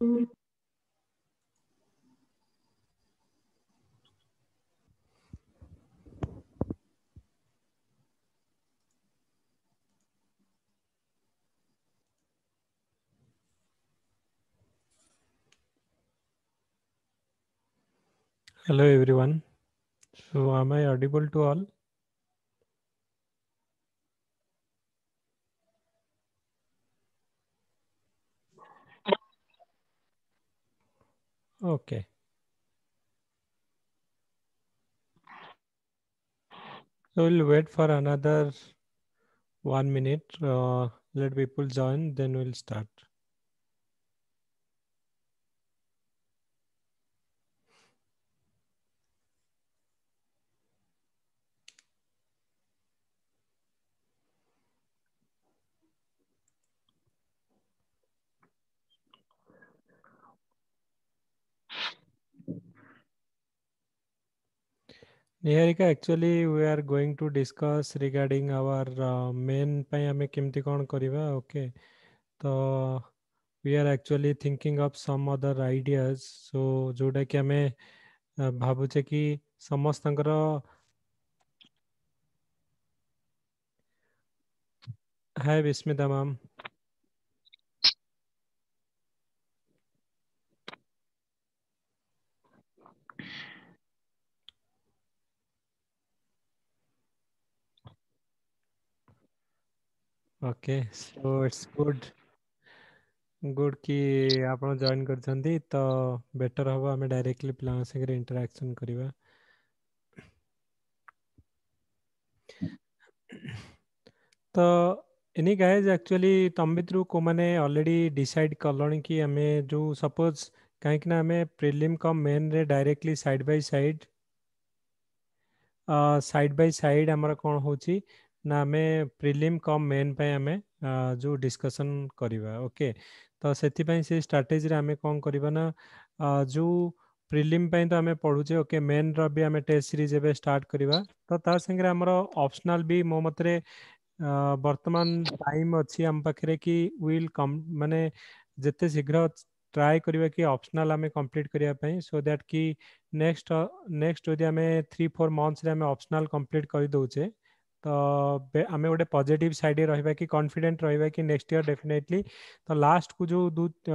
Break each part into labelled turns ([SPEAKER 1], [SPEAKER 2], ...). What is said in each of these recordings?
[SPEAKER 1] Hello everyone. So am I audible to all? Okay. So we'll wait for another one minute. Uh, let people join, then we'll start. Niharika actually we are going to discuss regarding our main आम कमी कौन करवा okay तो we are actually thinking of some other ideas so जोटा कि आम ଭାବୁଛେ कि समस्त hi Vismita ma'am okay so it's good good कि आप जॉइन कर तो बेटर हम आम डायरेक्टली पे इंटराक्शन करवा तो एनी गाइज एक्चुअली तुम भितर को मैंने अलरेडी डिसाइड कल कि आम जो सपोज कहीं आम प्रिलिम कम मेन रे directly side by side side by side आमर कौन हो ना आम प्रिलिम कम मेन आम जो डिस्कसन करवा ओके तो से स्ट्राटेजी आम कौन करवा जो प्रिलिम तो आम पढ़ुचे ओके मेन रही आम टेस्ट सीरीज एवं स्टार्ट करवा तो आमर अपसनाल भी मो मत बर्तमान टाइम अच्छी आम पाखे कि विल कम मानने जिते शीघ्र ट्राए करवा कि अपसनाल आम कम्प्लीट करने सो दैट कि नेक्स्ट नेक्स्ट जो three four months optional complete करदे तो आम गोटे पजेट सैड रहा कि कन्फिडेन्ट रहा कि नेक्स्ट इयर डेफिनेटली तो लास्ट को जो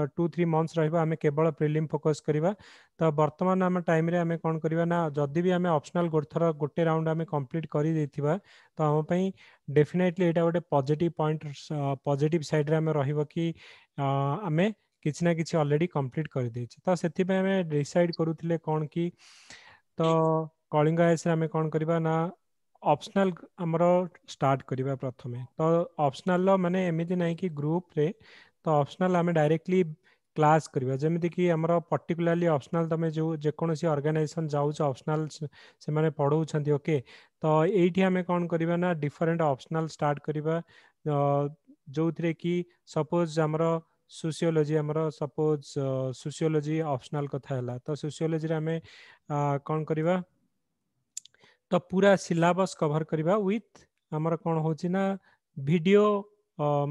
[SPEAKER 1] टू थ्री मंथस रहा आम केवल प्रिलिम फोकस करवा तो बर्तमान आम टाइम आम कौन करवा ना जदि भी आम अपसनाल गोथर गोटे राउंड आम कम्प्लीट कर तो आमपाई डेफिनेटली यहाँ गोटे पजेट पॉइंट पजेट सैड रही आम किसी ना कि अलरेडी कम्प्लीट कर दे तो से डिड करू कौन कि तो कलिंग एस आम कौन करवा অপসনাল আমার স্টার্ট করা প্রথমে তো অপসনাল মানে এমিতি নাই কি গ্রুপরে তো অপসনাল আমি ডাইরেক্টলি ক্লাস করা যেমিতি কি আমার পর্টিকুলারলি অপসনাল তুমি যে যেকোনসি অর্গানাইজেসন যাওছ অপসনাল সেমানে পড়াউছেন ওকে তো এইটি আমি কোন করিবা না ডিফরেন্ট অপসনাল স্টার্ট করিবা ଯୋଉଥିରେ କି ସପୋଜ୍ ଆମର ସୋସିଓଲୋଜି ଆମର ସପୋଜ୍ ସୋସିଓଲୋଜି ଅପସନାଲ୍ କଥା ହେଲା ତ ସୋସିଓଲୋଜିରେ ଆମେ କ'ଣ କରିବା तो पूरा सिलेबस कभर करवा उमर कौन हो ना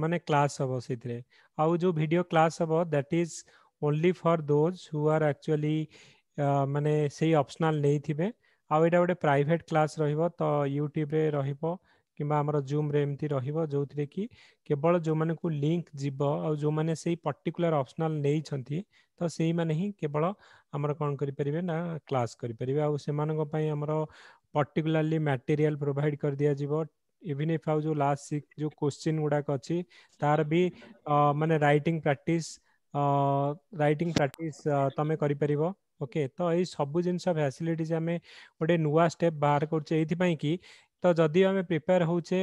[SPEAKER 1] मान क्लास हम से आज भिड क्लास हम that is only for those who are actually मानने से ऑप्शनल नहीं थे आईटा गोटे प्राइट क्लास रूट्यूब रिंवा आम जूम्रे एम रो थे कि केवल जो मान को लिंक जीव आ जो मैंने से पर्टिकुलर ऑप्शनल नहीं तो से मैंने केवल आम कौन करें ना क्लास करें आम पर्टिकुलारली मटेरियल प्रोवाइड कर दिया जीवो इवन इफ आउ जो लास्ट सिक्स जो क्वेश्चन गुड़ाक अच्छी तार भी मान रईटिंग प्राक्ट रईटिंग प्राक्ट तुम कर ओके तो यही सब जिन फैसिलिटीज आम गोटे नुआ स्टेप बाहर करें कि तो जदि आम प्रिपेयर होचे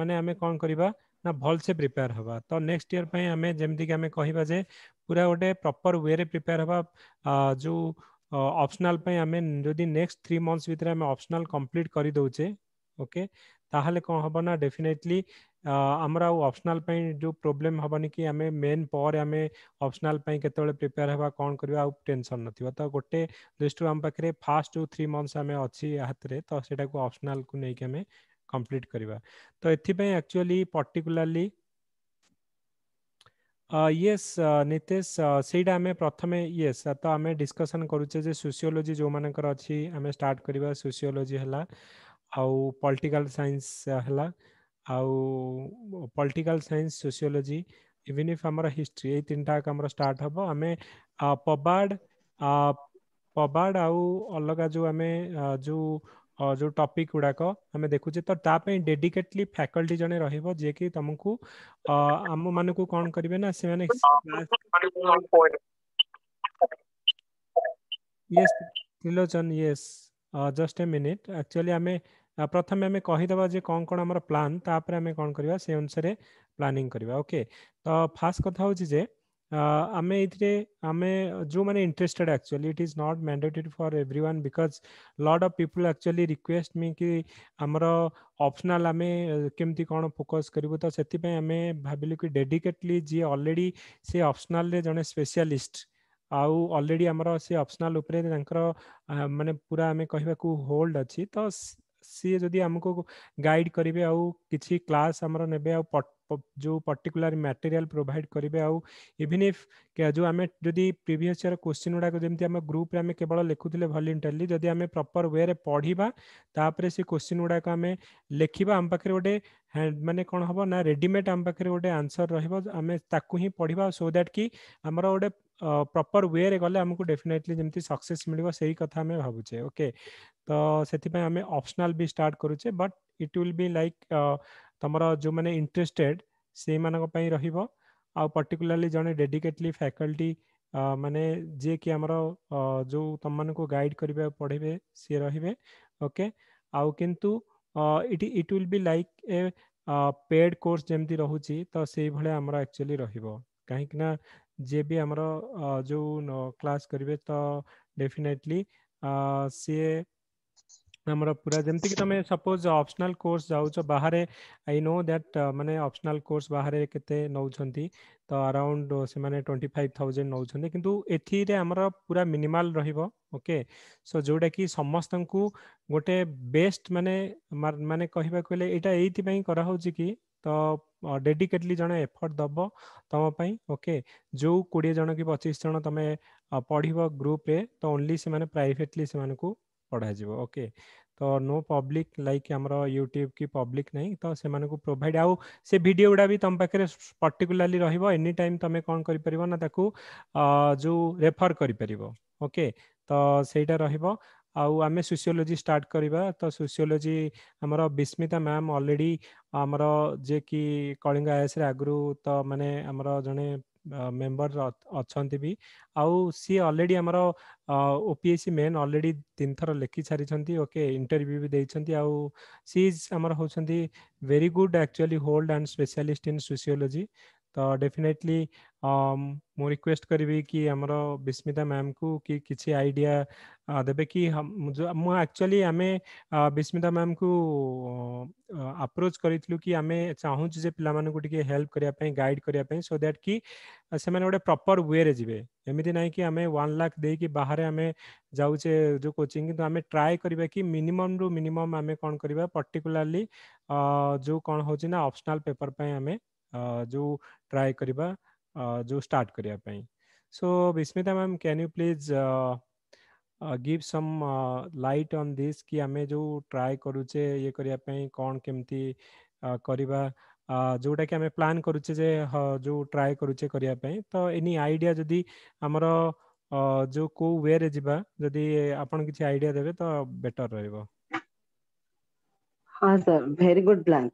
[SPEAKER 1] माने आम कौन करवा ना भल से प्रिपेयर हवा तो नेक्स्ट इयर आम जमीक आम कह पूरा गोटे प्रपर वे प्रिपेयर हवा जो ऑप्शनल जदि नेक्स्ट थ्री मंथ्स भितर अपसनाल ऑप्शनल कंप्लीट कर दोचे ओके ताहले कौन हम ना डेफिनेटली आमर आपसनाल जो प्रोब्लेम हेनी कि आम मेन पर आम अपसनाल केत प्रिपेयर होगा कौन कर टेनसन न तो गोटे दृष्टि आम पाखे फास्ट जो थ्री मंथस आम अच्छी हाथ में तो सेटा को अपसनाल को लेकिन आम कम्प्लीट करवा तो ये एक्चुअली पर्टिकुला यस नितेश सेटा आम प्रथम ये तो आम डिस्कसन करुचे सोसीोलोजी जो मान अच्छी आम स्टार्ट करवा सोसीोलोजी है पॉलिटिकल साइंस है political science sociology even if आम हिस्ट्री ये तीन टाक आम स्टार्ट हम आम पबार्ड पबार्ड आलगा जो आम जो जो टॉपिक गुड़ाक आम देखुचे तो तापाई डेडिकेटली फैकल्टी जड़े रे कि तुमको आम मान को कौन करेंगे ना से मैंने yes Trilochan yes just a minute actually आम प्रथम आम कहीदे कौन कौन आम प्लान कौन करवा से अनुसार प्लानिंग करवा ओके तो फास्ट कथा हूँ जे ଆମେ ଏଥିରେ ଆମେ ଯେଉଁମାନେ interested actually it is not mandated for everyone because lot of people actually request me କି ଆମର ଅପସନାଲ୍ ଆମେ କେମିତି କ'ଣ ଫୋକସ୍ କରିବୁ ତ ସେଥିପାଇଁ ଆମେ ଭାବିଲୁ କି ଡେଡିକେଟଲି ଯିଏ ଅଲରେଡ଼ି ସେ ଅପସନାଲ୍ରେ ଜଣେ ସ୍ପେଶିଆଲିଷ୍ଟ ଆଉ ଅଲରେଡ଼ି ଆମର ସେ ଅପସନାଲ୍ ଉପରେ ତାଙ୍କର ମାନେ ପୁରା ଆମେ କହିବାକୁ ହୋଲ୍ଡ ଅଛି ତ ସିଏ ଯଦି ଆମକୁ ଗାଇଡ଼ କରିବେ ଆଉ କିଛି କ୍ଲାସ୍ ଆମର ନେବେ ଆଉ जो पर्टिकुलर मटेरियल प्रोवाइड करेंगे आउ इवन इफ जो आम जदि प्रिवियस ईयर क्वेश्चन गुड़ाक जमी आम ग्रुप केवल लिखुले भलेंटरली जब आम प्रपर वे पढ़ा तापर से क्वेश्चन गुड़ाक आम लिखा आम पाखे गोटे मानने कौन हम ना रेडीमेड आम पाखे गोटे आंसर रमें ही पढ़ा सो दैट कि आमर गोटे प्रपर वे गले आमको डेफिनेटली जमी सक्सेस मिल सही कथा भावचे ओके तो से आम ऑप्शनल भी स्टार्ट करुचे but it will be like तुम जो मैंने इंटरेस्टेड से मानी रहा आ डेडिकेटली फैकल्टी माने जी कि आम जो तुम मान गाइड करेंगे पढ़े सी रे ओके आउ किंतु it it will be like a paid course जमी रोचे तो से भाया आम एक्चुअली रहीकिना जे भी आमर जो क्लास करेंगे तो डेफिनेटली सी ଆମର ପୁରା ଯେମିତିକି ତମେ ସପୋଜ ଅପସନାଲ କୋର୍ସ ଯାଉଛ ବାହାରେ ଆଇ ନୋ ଦ୍ୟାଟ୍ ମାନେ ଅପସନାଲ କୋର୍ସ ବାହାରେ କେତେ ନେଉଛନ୍ତି ତ ଆରାଉଣ୍ଡ ସେମାନେ ଟ୍ୱେଣ୍ଟି ଫାଇଭ୍ ଥାଉଜେଣ୍ଡ ନେଉଛନ୍ତି କିନ୍ତୁ ଏଥିରେ ଆମର ପୁରା ମିନିମାଲ ରହିବ ଓକେ ସୋ ଯେଉଁଟାକି ସମସ୍ତଙ୍କୁ ଗୋଟେ ବେଷ୍ଟ ମାନେ ମାନେ କହିବାକୁ ଗଲେ ଏଇଟା ଏଇଥିପାଇଁ କରାହେଉଛି କି ତ ଡେଡିକେଟଲି ଜଣେ ଏଫର୍ଟ ଦେବ ତମ ପାଇଁ ଓକେ ଯେଉଁ କୋଡ଼ିଏ ଜଣ କି ପଚିଶ ଜଣ ତମେ ପଢ଼ିବ ଗ୍ରୁପରେ ତ ଓନ୍ଲି ସେମାନେ ପ୍ରାଇଭେଟଲି ସେମାନଙ୍କୁ पढ़ाଯିବ ओके ତ ନୋ ପବ୍ଲିକ ଲାଇକ୍ ଆମର ୟୁଟ୍ୟୁବ କି ପବ୍ଲିକ ନାହିଁ ତ ସେମାନଙ୍କୁ ପ୍ରୋଭାଇଡ୍ ଆଉ ସେ ଭିଡ଼ିଓ ଗୁଡ଼ା ବି ତମ ପାଖରେ ପର୍ଟିକୁଲାରଲି ରହିବ ଏନି ଟାଇମ୍ ତମେ କ'ଣ କରିପାରିବ ନା ତାକୁ ଯେଉଁ ରେଫର କରିପାରିବ ଓକେ ତ ସେଇଟା ରହିବ ଆଉ ଆମେ ସୋସିଓଲୋଜି ଷ୍ଟାର୍ଟ କରିବା ତ ସୋସିଓଲୋଜି ଆମର ବିସ୍ମିତା ମ୍ୟାମ୍ ଅଲରେଡ଼ି ଆମର ଯିଏକି କଳିଙ୍ଗ ଆଇଏସ୍ରେ ଆଗରୁ ତ ମାନେ ଆମର ଜଣେ मेम्बर अच्छा भी आउ सी अलरेडी आमर ओपीएससी मेन अलरेडी तीन थर लिखी सारी ओके इंटरव्यू भी देखते आउ सी आम होती very good actually hold and specialist in sociology तो डेफिनेटली मु रिक्वेस्ट करी कि आम विस्मिता मैम को कि किसी आईडिया देवे कि एक्चुअली आम विस्मिता मैम को आप्रोच करूँ कि आम चाहू पे टे हेल्प करने गाइड करने सो दैट कि से गोटे प्रपर वे जी एमती ना कि आम वन लाख दे कि बाहर आम जाऊे जो कोचिंग तो आम ट्राए कर कि मिनिमम रु मिनिमम आम कौन करवा पर्टिकुलाली जो कौन हो ऑप्शनल पेपर पर जो ट्राए करवा जो स्टार्ट करिया so Vismita ma'am can you please give some light on this कि आम जो ट्राए करुचे ये कौन केमती करवा जोटा कि आम प्लां करुचे जो ट्राए करुचे करने तो एनी आईडिया जदि आमर जो को वे रे जीवा जदि आईडिया देबे तो बेटर रहइबो
[SPEAKER 2] हां sir very good plan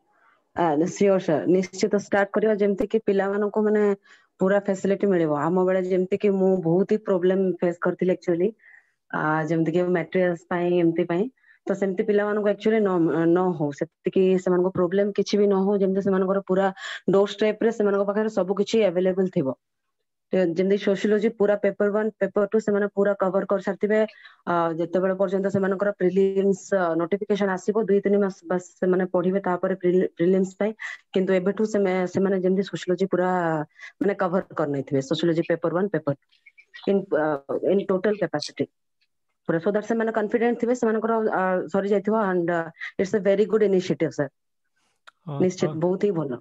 [SPEAKER 2] sure निश्चित स्टार्ट करियो पूरा फैसिलिटी मिलबो हम बेले जेमते बहुत ही प्रॉब्लम फेस करथि एक्चुअली आ कि मैट्रिक्स तो सेमते पिला एक्चुअली नो हो सेते कि से हो जेमते से पूरा डोर स्टेप रे अवेलेबल थिबो ଯେମିତି ସୋସିଓଲୋଜି ପୁରା ପେପର ୱାନ୍ ପେପର ଟୁ ସେମାନେ ପୁରା କଭର କରିସାରିଥିବେ ଯେତେବେଳେ ପର୍ଯ୍ୟନ୍ତ ସେମାନଙ୍କର ପ୍ରିଲିମ୍ସ ନୋଟିଫିକେସନ ଆସିବ ଦୁଇ ତିନି ମାସ ବାସ୍ ସେମାନେ ପଢିବେ ତାପରେ ପ୍ରିଲିମ୍ସ ପାଇଁ କିନ୍ତୁ ଏବେଠୁ ସେମାନେ ଯେମିତି ସୋସିଓଲୋଜି ପୁରା ମାନେ cover କରିନେଇଥିବେ sociology paper one paper in in total capacity ପୁରା ସୋ ଦ୍ୟାଟ୍ ସେମାନେ କନଫିଡେଣ୍ଟ ଥିବେ ସେମାନଙ୍କର ସରିଯାଇଥିବ and it's a very good initiative sir
[SPEAKER 1] ନିଶ୍ଚିତ
[SPEAKER 2] ବହୁତ ହିଁ ଭଲ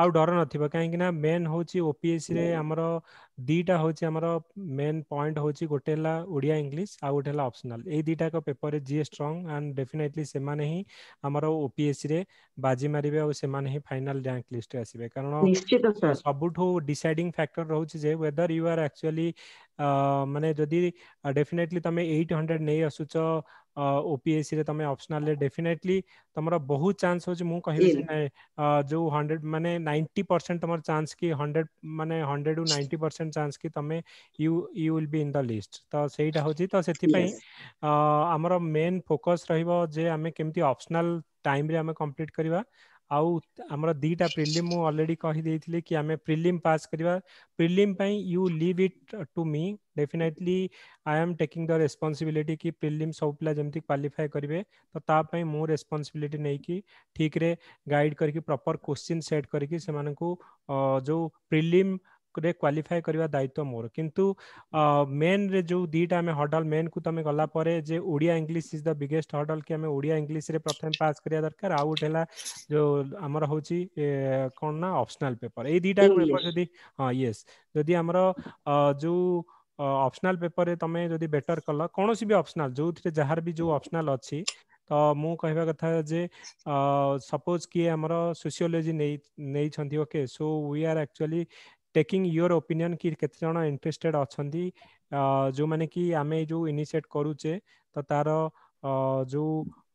[SPEAKER 1] आउ डर नथिबा कहीं मेन हूँ ओपीएससी रे हमर दीटा होची मेन पॉइंट हूँ गोटेला उड़िया इंग्लिश आ गए ऑप्शनल ये दुटाक पेपर रे जी स्ट्रांग एंड डेफिनेटली से ही हमर ओपीएससी बाजी मारे और से माने रैंक लिस्ट रे कारण सब सर फैक्टर रोचे जे वेदर यू आर एक्चुअली मानते जदी तुम एट हंड्रेड नहीं आसुचो ओपीएससी रे तमे ऑप्शनल रे डेफिनेटली तमरो बहुत चांस हो जे मु कहि जे नै जो 100 माने 90% तमर चांस की 100 माने 100 टू 90% चांस की तमे you you will be in the list तो सेटा होची तो सेति पई हमरो मेन फोकस रहिबो जे हमें केमती ऑप्शनल टाइम रे हमें कंप्लीट करबा आउ आमर दीटा प्रिलिम मु ऑलरेडी कहि कि आम प्रिलिम पास करवा prelim you leave it to me definitely I am taking the responsibility कि प्रिलिम सब पिला जेमति क्वालीफाई करिवे त तो ता पई मु रिस्पांसिबिलिटी कि ठीक गाइड करकि प्रपर क्वेश्चन सेट करकि जो प्रिलिम क्वाफाए करने दायित्व मोर कितु मेन रे जो दीटा आम हडल मेन को तुम गला Odia English is the biggest hurdle कि आम ओडिया इंग्लीश रे प्रथम पास करा दरकार आउ गोटे जो आम हूँ कौन ना अपसनाल पेपर ये दीटा पेपर जो हाँ ये जदि आमर जो अपसनाल पेपर में तुम जो बेटर कल कौन भी अपसनाल जो थे जहाँ भी जो अपसनाल अच्छी तो मुझे कहवा कथा जे सपोज किए आम सोसीोलोजी नहीं okay so we are actually taking your opinion कि केते इंटरेस्टेड अच्छा जो मैंने कि आम जो इनिशिएट करूचे तो तार जो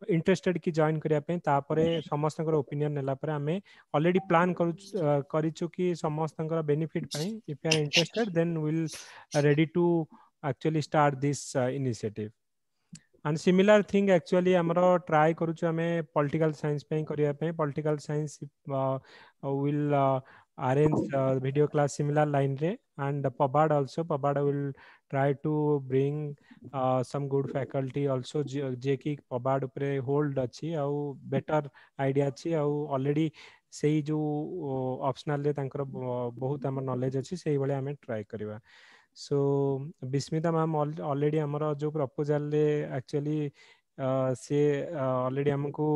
[SPEAKER 1] इंटरेस्टेड कि जॉइन करने समस्त ओपिनियन नेला आम आमे ऑलरेडी प्लान कर समस्त कि benefit if you are interested then will ready to actually start this initiative and similar thing actually आम ट्राए करें पॉलिटिकल साइंस पे करने political science will arrange uh, video class similar line re and uh, pabad also pabad will try to bring uh, some good faculty also je ki pabad upre hold achi au better idea achi au already sei jo optional le tankar bahut amar knowledge achi sei bale ame try kariba so bismita ma'am already amar jo proposal le actually uh, se uh, already amku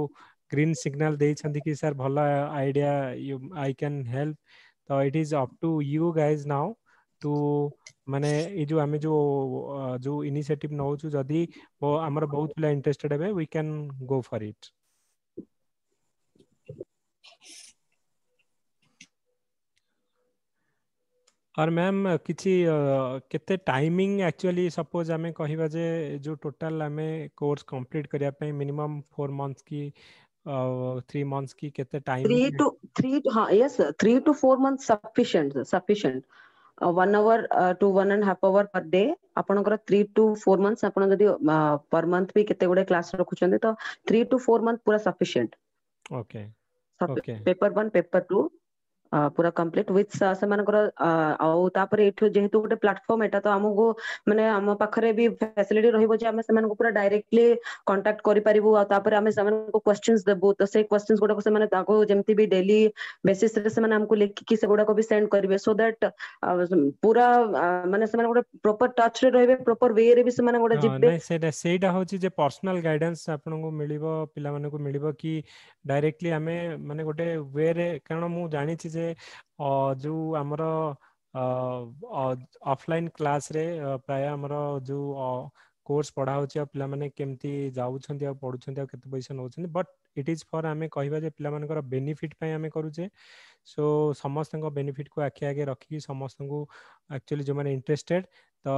[SPEAKER 1] green signal कि sir भल idea I can help तो it is up to you guys now to मैंने जो आम जो जो initiative नौ जदि आम बहुत पे इंटरेस्टेड है we can go for it और मैम किसी कते टाइमिंग एक्चुअली सपोज आम कह जो टोटल आम कोर्स कंप्लीट करने मिनिमम फोर मंथ की थ्री मंथ्स की कितने टाइम थ्री टू
[SPEAKER 2] थ्री हाँ yes three to four month sufficient sufficient one hour to one and half hour per day ଆପଣଙ୍କର 3 ଟୁ 4 ମନ୍ଥସ୍ ଆପଣ ଯଦି ପର ମନ୍ଥ ବି କେତେ ଗୁଡେ କ୍ଲାସ ରଖୁଛନ୍ତି ତ 3 ଟୁ 4 ମନ୍ଥ ପୁରା sufficient
[SPEAKER 1] okay
[SPEAKER 2] okay paper 1 paper 2 ପୁରା କମ୍ପ୍ଲିଟ ୱିଥ୍ ସେମାନଙ୍କର ଆଉ ତାପରେ ଏଠୁ ଯେହେତୁ ଗୋଟେ ପ୍ଲାଟଫର୍ମ ଏଟା ତ ଆମକୁ ମାନେ ଆମ ପାଖରେ ବି ଫ୍ୟାସିଲିଟି ରହିବ ଯେ ଆମେ ସେମାନଙ୍କୁ ପୁରା ଡାଇରେକ୍ଟଲି କଣ୍ଟାକ୍ଟ କରିପାରିବୁ ଆଉ ତାପରେ ଆମେ ସେମାନଙ୍କୁ କ୍ୱେଶ୍ଚିନ୍ସ ଦେବୁ ତ ସେଇ କ୍ୱେଶ୍ଚିନ୍ସ ଗୁଡାକ ସେମାନେ ତାଙ୍କୁ ଯେମିତି ବି ଡେଲି ବେସିସରେ ସେମାନେ ଆମକୁ ଲେଖିକି ସେଗୁଡାକ ବି ସେଣ୍ଡ କରିବେ ସୋ ଦ୍ୟାଟ ପୁରା ମାନେ ସେମାନେ ଗୋଟେ ପ୍ରପର ଟଚରେ ରହିବେ ପ୍ରପର ୱେରେ ବି ସେମାନେ ଗୋଟେ ଯିବେ
[SPEAKER 1] ସେଇଟା ସେଇଟା ହଉଛି ଯେ ପର୍ସନାଲ ଗାଇଡାନ୍ସ ଆପଣଙ୍କୁ ମିଳିବ ପିଲାମାନଙ୍କୁ ମିଳିବ କି ଡାଇରେକ୍ଟଲି ଆମେ ମାନେ ଗୋଟେ ୱେରେ କାରଣ ମୁଁ ଜାଣିଛି ଯେ जे जो आमर अफलाइन क्लास रे प्राय आमर जो कोर्स पढ़ा हो पे केमी जाऊँ पढ़ुं पैसा नौ बट इट इज फर आम कह पाकर बेनिफिट आम करे सो समस्त बेनिफिट को आखि आगे रखिक समस्त को एक्चुअली जो मैंने इंटरेस्टेड तो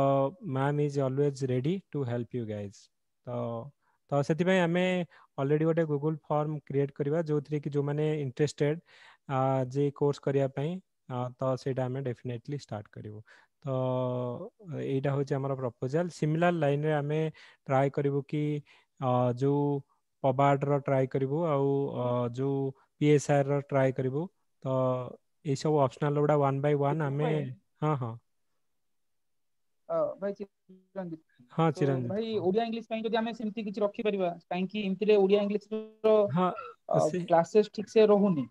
[SPEAKER 1] ma'am is always ready to help you guys तो तो से आम अलरेडी गोटे गूगुल फर्म क्रिएट करवा जो थी कि जो मैंने इंटरेस्टेड जे कोर्स କରିବା ପାଇଁ ତ ସେଇଟା ଆମେ ଡେଫିନେଟଲି ଷ୍ଟାର୍ଟ କରିବୁ ତ ଏଇଟା ହେଉଛି ଆମର ପ୍ରପୋଜାଲ୍ ସିମିଲାର ଲାଇନ୍ରେ ଆମେ ଟ୍ରାଏ କରିବୁ କି ଯେଉଁ ପବାର୍ଡ଼ର ଟ୍ରାଏ କରିବୁ ଆଉ ଯେଉଁ ପିଏସ୍ଆର୍ର ଟ୍ରାଏ କରିବୁ ତ ଏଇସବୁ ଅପସନାଲ୍ ଗୁଡ଼ା ୱାନ୍ ବାଇ ୱାନ୍ ଆମେ ହଁ ହଁ
[SPEAKER 3] ଭାଇ ଚିରଞ୍ଜିତ
[SPEAKER 1] ହଁ ଚିରଞ୍ଜିତ
[SPEAKER 3] ଭାଇ ଓଡ଼ିଆ ଇଂଲିଶ ପାଇଁ ଯଦି ଆମେ ସେମିତି କିଛି ରଖିପାରିବା କାହିଁକି ଏମିତିରେ ଓଡ଼ିଆ ଇଂଲିଶର କ୍ଲାସେସ୍ ଠିକ୍ ସେ ରହୁନି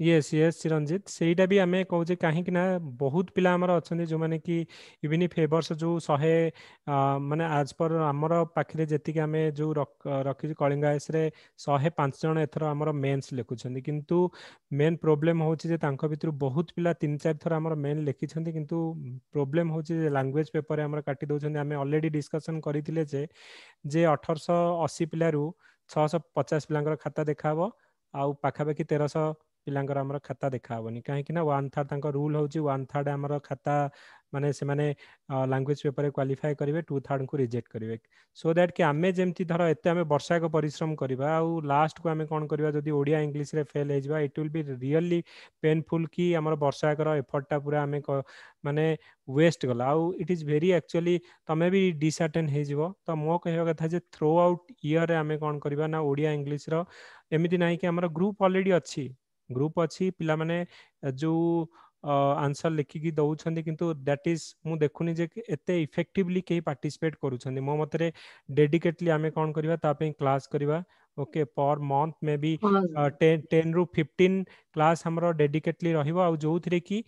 [SPEAKER 1] यस यस चिरंजित सेटा भी आम कहे कहीं बहुत पिला अच्छा जो मैंने कि इवन इफ एवर्स जो शहे मानने आज पर आम पाखे जी आम जो रखी कलिंग एस रे शहे पांच जन एथर आम मेन्स लिखुं कितु मेन प्रोब्लेम हूँ भितर बहुत पिला तीन चार थर आम मेन लिखिं कि प्रोब्लेम हूँ लांगुएज पेपर आम का आम अलरेडी डिस्कसन करें जे अठरश अशी पिलू छः पचास पिला खाता देखा ଆଉ ପାଖାପାଖି ତେରଶହ ପିଲାଙ୍କର ଆମର ଖାତା ଦେଖାହବନି କାହିଁକି ନା ୱାନ୍ ଥାର୍ଡ଼ ତାଙ୍କ ରୁଲ୍ ହେଉଛି ୱାନ୍ ଥାର୍ଡ଼ ଆମର ଖାତା ମାନେ ସେମାନେ ଲାଙ୍ଗୁଏଜ୍ ପେପର୍ରେ କ୍ୱାଲିଫାଏ କରିବେ ଟୁ ଥାର୍ଡ଼ଙ୍କୁ ରିଜେକ୍ଟ କରିବେ ସୋ ଦ୍ୟାଟ୍ କି ଆମେ ଯେମିତି ଧର ଏତେ ଆମେ ବର୍ଷାକ ପରିଶ୍ରମ କରିବା ଆଉ ଲାଷ୍ଟକୁ ଆମେ କ'ଣ କରିବା ଯଦି ଓଡ଼ିଆ ଇଂଲିଶରେ ଫେଲ୍ ହେଇଯିବା ଇଟ୍ ୱିଲ୍ ବି ରିଅଲି ପେନ୍ଫୁଲ୍ କି ଆମର ବର୍ଷାକର ଏଫର୍ଟଟା ପୁରା ଆମେ ମାନେ ୱେଷ୍ଟ ଗଲା ଆଉ ଇଟ୍ ଇଜ୍ ଭେରି ଆକ୍ଚୁଆଲି ତମେ ବି ଡିସାଟେନ୍ ହେଇଯିବ ତ ମୋ କହିବା କଥା ଯେ ଥ୍ରୋ ଆଉଟ୍ ଇୟର୍ରେ ଆମେ କ'ଣ କରିବା ନା ଓଡ଼ିଆ ଇଂଲିଶର ଏମିତି ନାହିଁ କି ଆମର ଗ୍ରୁପ୍ ଅଲରେଡି ଅଛି ଗ୍ରୁପ୍ ଅଛି ପିଲାମାନେ ଯୋଉ ଆନ୍ସର ଲେଖିକି ଦଉଛନ୍ତି କିନ୍ତୁ ଦ୍ୟାଟ୍ ଇଜ୍ ମୁଁ ଦେଖୁନି ଯେ ଏତେ ଇଫେକ୍ଟିଭଲି କେହି ପାର୍ଟିସିପେଟ୍ କରୁଛନ୍ତି ମୋ ମତରେ ଡେଡିକେଟଲି ଆମେ କ'ଣ କରିବା ତା ପାଇଁ କ୍ଲାସ୍ କରିବା ଓକେ ପର ମନ୍ଥ ମେ ବି ଟେନ୍ ରୁ ଫିଫ୍ଟିନ୍ କ୍ଲାସ୍ ଆମର ଡେଡିକେଟଲି ରହିବ ଆଉ ଯୋଉଥିରେ କି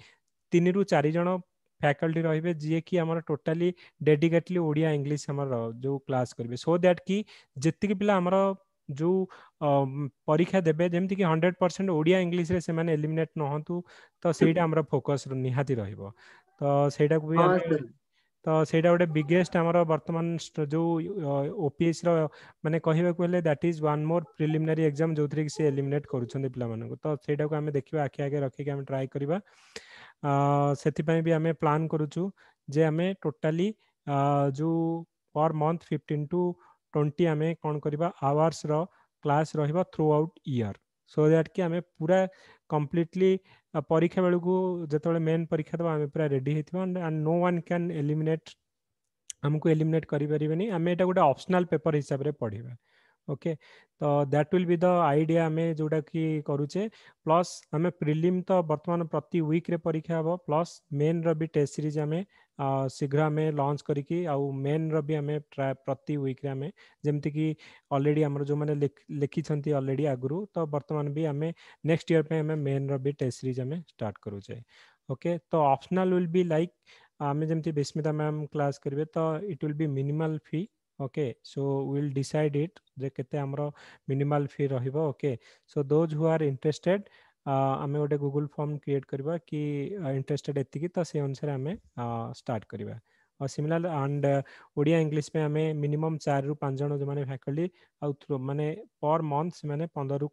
[SPEAKER 1] ତିନିରୁ ଚାରି ଜଣ ଫ୍ୟାକଲ୍ଟି ରହିବେ ଯିଏକି ଆମର ଟୋଟାଲି ଡେଡିକେଟଲି ଓଡ଼ିଆ ଇଂଲିଶ ଆମର ଯୋଉ କ୍ଲାସ୍ କରିବେ ସୋ ଦ୍ୟାଟ୍ କି ଯେତିକି ପିଲା ଆମର जो परीक्षा देवे जमीक हंड्रेड परसेंट ओडिया इंग्लीश से एलिमेट नहतु तो सहीटा आम फोकस निहाती रही तो सहीटा को भी तो सहीटा गोटे बिगेस्ट आम बर्तमान जो OPS P S that is one more preliminary exam जो थी सी एलिमेट कर पाला तो सहीटा को आम देखा आखि आगे रखिक ट्राए करवा से भी आम प्लां करोटाली जो per month fifteen to twenty आम कौन करवा आवर्स र्लास रहा throughout year so that कि आम पूरा कम्प्लीटली परीक्षा बेलू जो मेन परीक्षा दबा आम पूरा ready and no one can eliminate आमको एलिमिनेट करें गोटे अप्सनाल पेपर हिसाब से पढ़ा ओके तो that will be the idea आम जोटा कि करूचे प्लस आम प्रिलिम तो बर्तमान प्रति विक रे परीक्षा हम प्लस मेन रो भी टेस्ट सीरीज आम शीघ्र आम लंच करके आउ मेन रो भी आम प्रति विक रे आम जमती कि आम जो मैंने लिखी अलरेडी आगुरी तो बर्तमान भी आम नेक्स्ट इयर पे मेन रो भी टेस्ट सीरीज आम स्टार्ट करूचे ओके तो ऑप्शनल विल बी लाइक आम जमी बेस्मिता मैम क्लास करेंगे तो it will be minimal fee okay so will decide it जे के हमरो फी रहिबो okay so those who are interested आम गोटे गुगुल फर्म क्रिएट करवा कि इंटरेस्टेड एत कि त से अनुसार आम स्टार्ट करवा और सिमिलर एंड ओडिया इंग्लिश में आमे मिनिमम 4 रु 5 जन जे माने फैकल्टी आउ थ्रू माने पर मंथ से माने 15 रु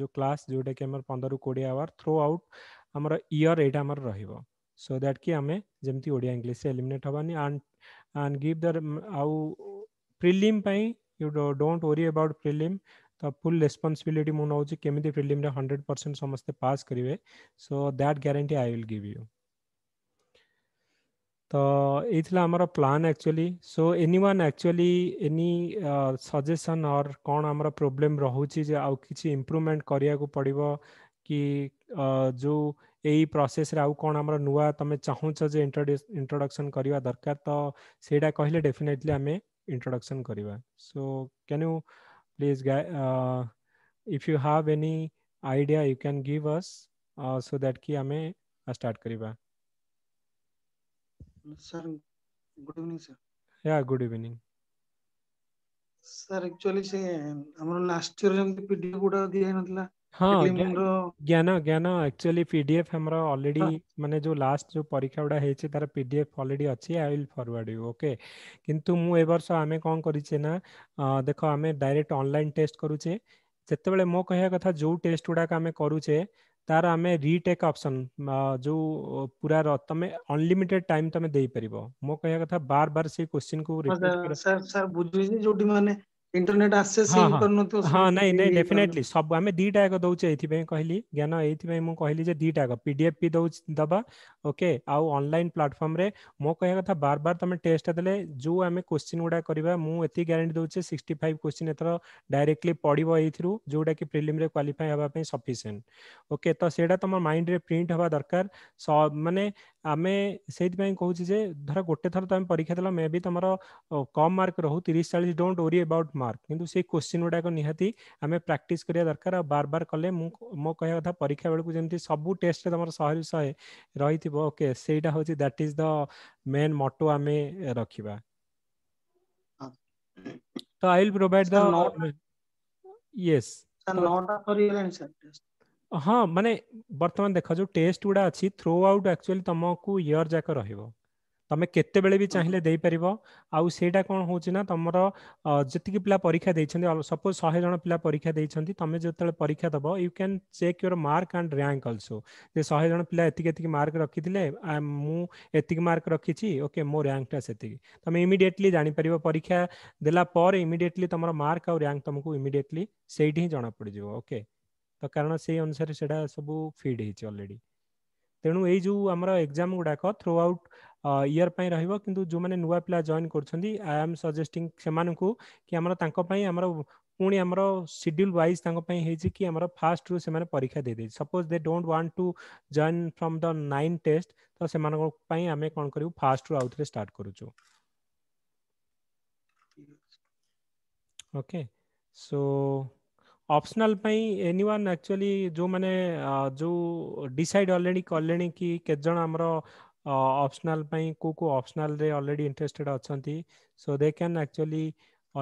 [SPEAKER 1] जो क्लास जोटा कि हमर कोड़े आवर थ्रू आउट हमर ईयर एटा हमर दैट कि आम जमी ओडिया इंग्लिश से eliminate होबानी and and give the how prelim ପାଇଁ you don't worry about prelim the full responsibility mo nauchi kemiti prelim hundred 100% samaste pass karibe so that guarantee i will give you तो ଏଇ ଥିଲା plan actually so so anyone actually any suggestion or କ'ଣ ଆମର problem ରହୁଛି ଯେ ଆଉ କିଛି improvement କରିବାକୁ ପଡ଼ିବ यही प्रोसेस रे आउ कौन आमर नुआ तमे चाहौ छ जे इंट्रोडक्शन करिवा दरकार तो सेडा कहले डेफिनेटली हमें introduction करिवा so can you please if you have any idea you can give us so that की हमें स्टार्ट करिवा
[SPEAKER 4] सर गुड इवनिंग सर
[SPEAKER 1] या गुड इवनिंग
[SPEAKER 4] सर एक्चुअली से हमरो लास्ट ईयर जों पीडी गुडा दिया नथला
[SPEAKER 1] हाँ
[SPEAKER 4] ज्ञाना
[SPEAKER 1] ज्ञाना एक्चुअली पीडीएफ हमरा ऑलरेडी हाँ। माने जो लास्ट जो परीक्षा गुड़ा हेछि तार पीडीएफ ऑलरेडी अछि I will forward you okay किंतु मु ए वर्ष आमे कोन करिछे ना देखो आमे डायरेक्ट ऑनलाइन टेस्ट करूछे जेतेबेले मो कहया कथा जो टेस्ट गुड़ा का आमे करूछे तार आमे रीटेक ऑप्शन जो पूरा तमे अनलिमिटेड टाइम तमे देई परिबो मो कहया कथा बार बार से क्वेश्चन को हाँ, रिपीट
[SPEAKER 4] सर सर बुझु बुझिजे जोटी माने इंटरनेट एक्सेस हाँ, हाँ, करनो तो हाँ नहीं नहीं, डेफिनेटली
[SPEAKER 1] सब हमें में दीटा एक दउचे एथि पे कहली ज्ञान एथि पे मु कहली जे दीटा एक पीडीएफ पी दउ दबा ओके आउ ऑनलाइन प्लेटफार्म रे मो कहया कथा बार बार तमे टेस्ट देले जो हमें क्वेश्चन उडा करबा मु एति गारंटी दउचे 65 क्वेश्चन एतर डायरेक्टली पढिबो एथिरु जोडा कि प्रीलिम रे क्वालीफाई हबा पे सफिशिएंट ओके तो सेडा तमे माइंड रे प्रिंट हबा दरकार सब माने ଆମେ ସେଇଥିପାଇଁ କହୁଛି ଯେ ଧର ଗୋଟେ ଥର ତମେ ପରୀକ୍ଷା ଦେଲ ମେ ବି ତମର କମ୍ ମାର୍କ ରହୁ ତିରିଶ ଚାଳିଶ ଡୋଣ୍ଟ ଓରି ଏବାଉଟ୍ ମାର୍କ କିନ୍ତୁ ସେଇ କୋଶ୍ଚିନ୍ ଗୁଡ଼ାକ ନିହାତି ଆମେ ପ୍ରାକ୍ଟିସ୍ କରିବା ଦରକାର ଆଉ ବାର ବାର କଲେ ମୁଁ ମୋ କହିବା କଥା ପରୀକ୍ଷା ବେଳକୁ ଯେମିତି ସବୁ ଟେଷ୍ଟରେ ତମର ଶହେରୁ ଶହେ ରହିଥିବ ଓକେ ସେଇଟା ହେଉଛି that is the main motto ଆମେ ରଖିବା ତ I will provide the yes
[SPEAKER 4] sir ନଅଟା ସରିଗଲାଣି ସାର୍ ଟେଷ୍ଟ
[SPEAKER 1] हाँ मान बर्तमान देख जो टेस्ट गुड़ा अच्छी थ्रो आउट एक्चुअली तुमको इयर जाक रमें केत भी चाहिए दे पार आईटा कौन हूँ तुम जी पा परीक्षा दे सपोज शहे जन पिला परीक्षा देखते तुम जो परीक्षा दब यू क्या check your mark and rank also जो शहे जन पिला मार्क रखी थे मुझे मार्क रखी ओके मो रैंकटा से तुम इमिडियेटली जापर परीक्षा देलामिडियेटली तुम मार्क आंक तुमको इमिडियेटली सही जमापड़ ओके तो कारण से अनुसार से सब फिड होलरेडी तेणु ये जो आम एग्जाम गुड़ाक थ्रू आउट इयर पर रोक कि जो मैंने नुआ पिला जॉन कर आई एम सजेस्टिंग से कि पुणी आम सिड्यूल वाइज तीन कि फास्ट रू से परीक्षा दे देते suppose they dot want to join from the nine test तो से आम कौन कर फास्ट रू आउे स्टार्ट करके सो ऑप्शनल एनिवन एक्चुअली जो मैंने जो डिसाइड ऑलरेडी कले कि आमर ऑप्शनल को को ऑप्शनल रे ऑलरेडी इंटरेस्टेड अच्छा so they can actually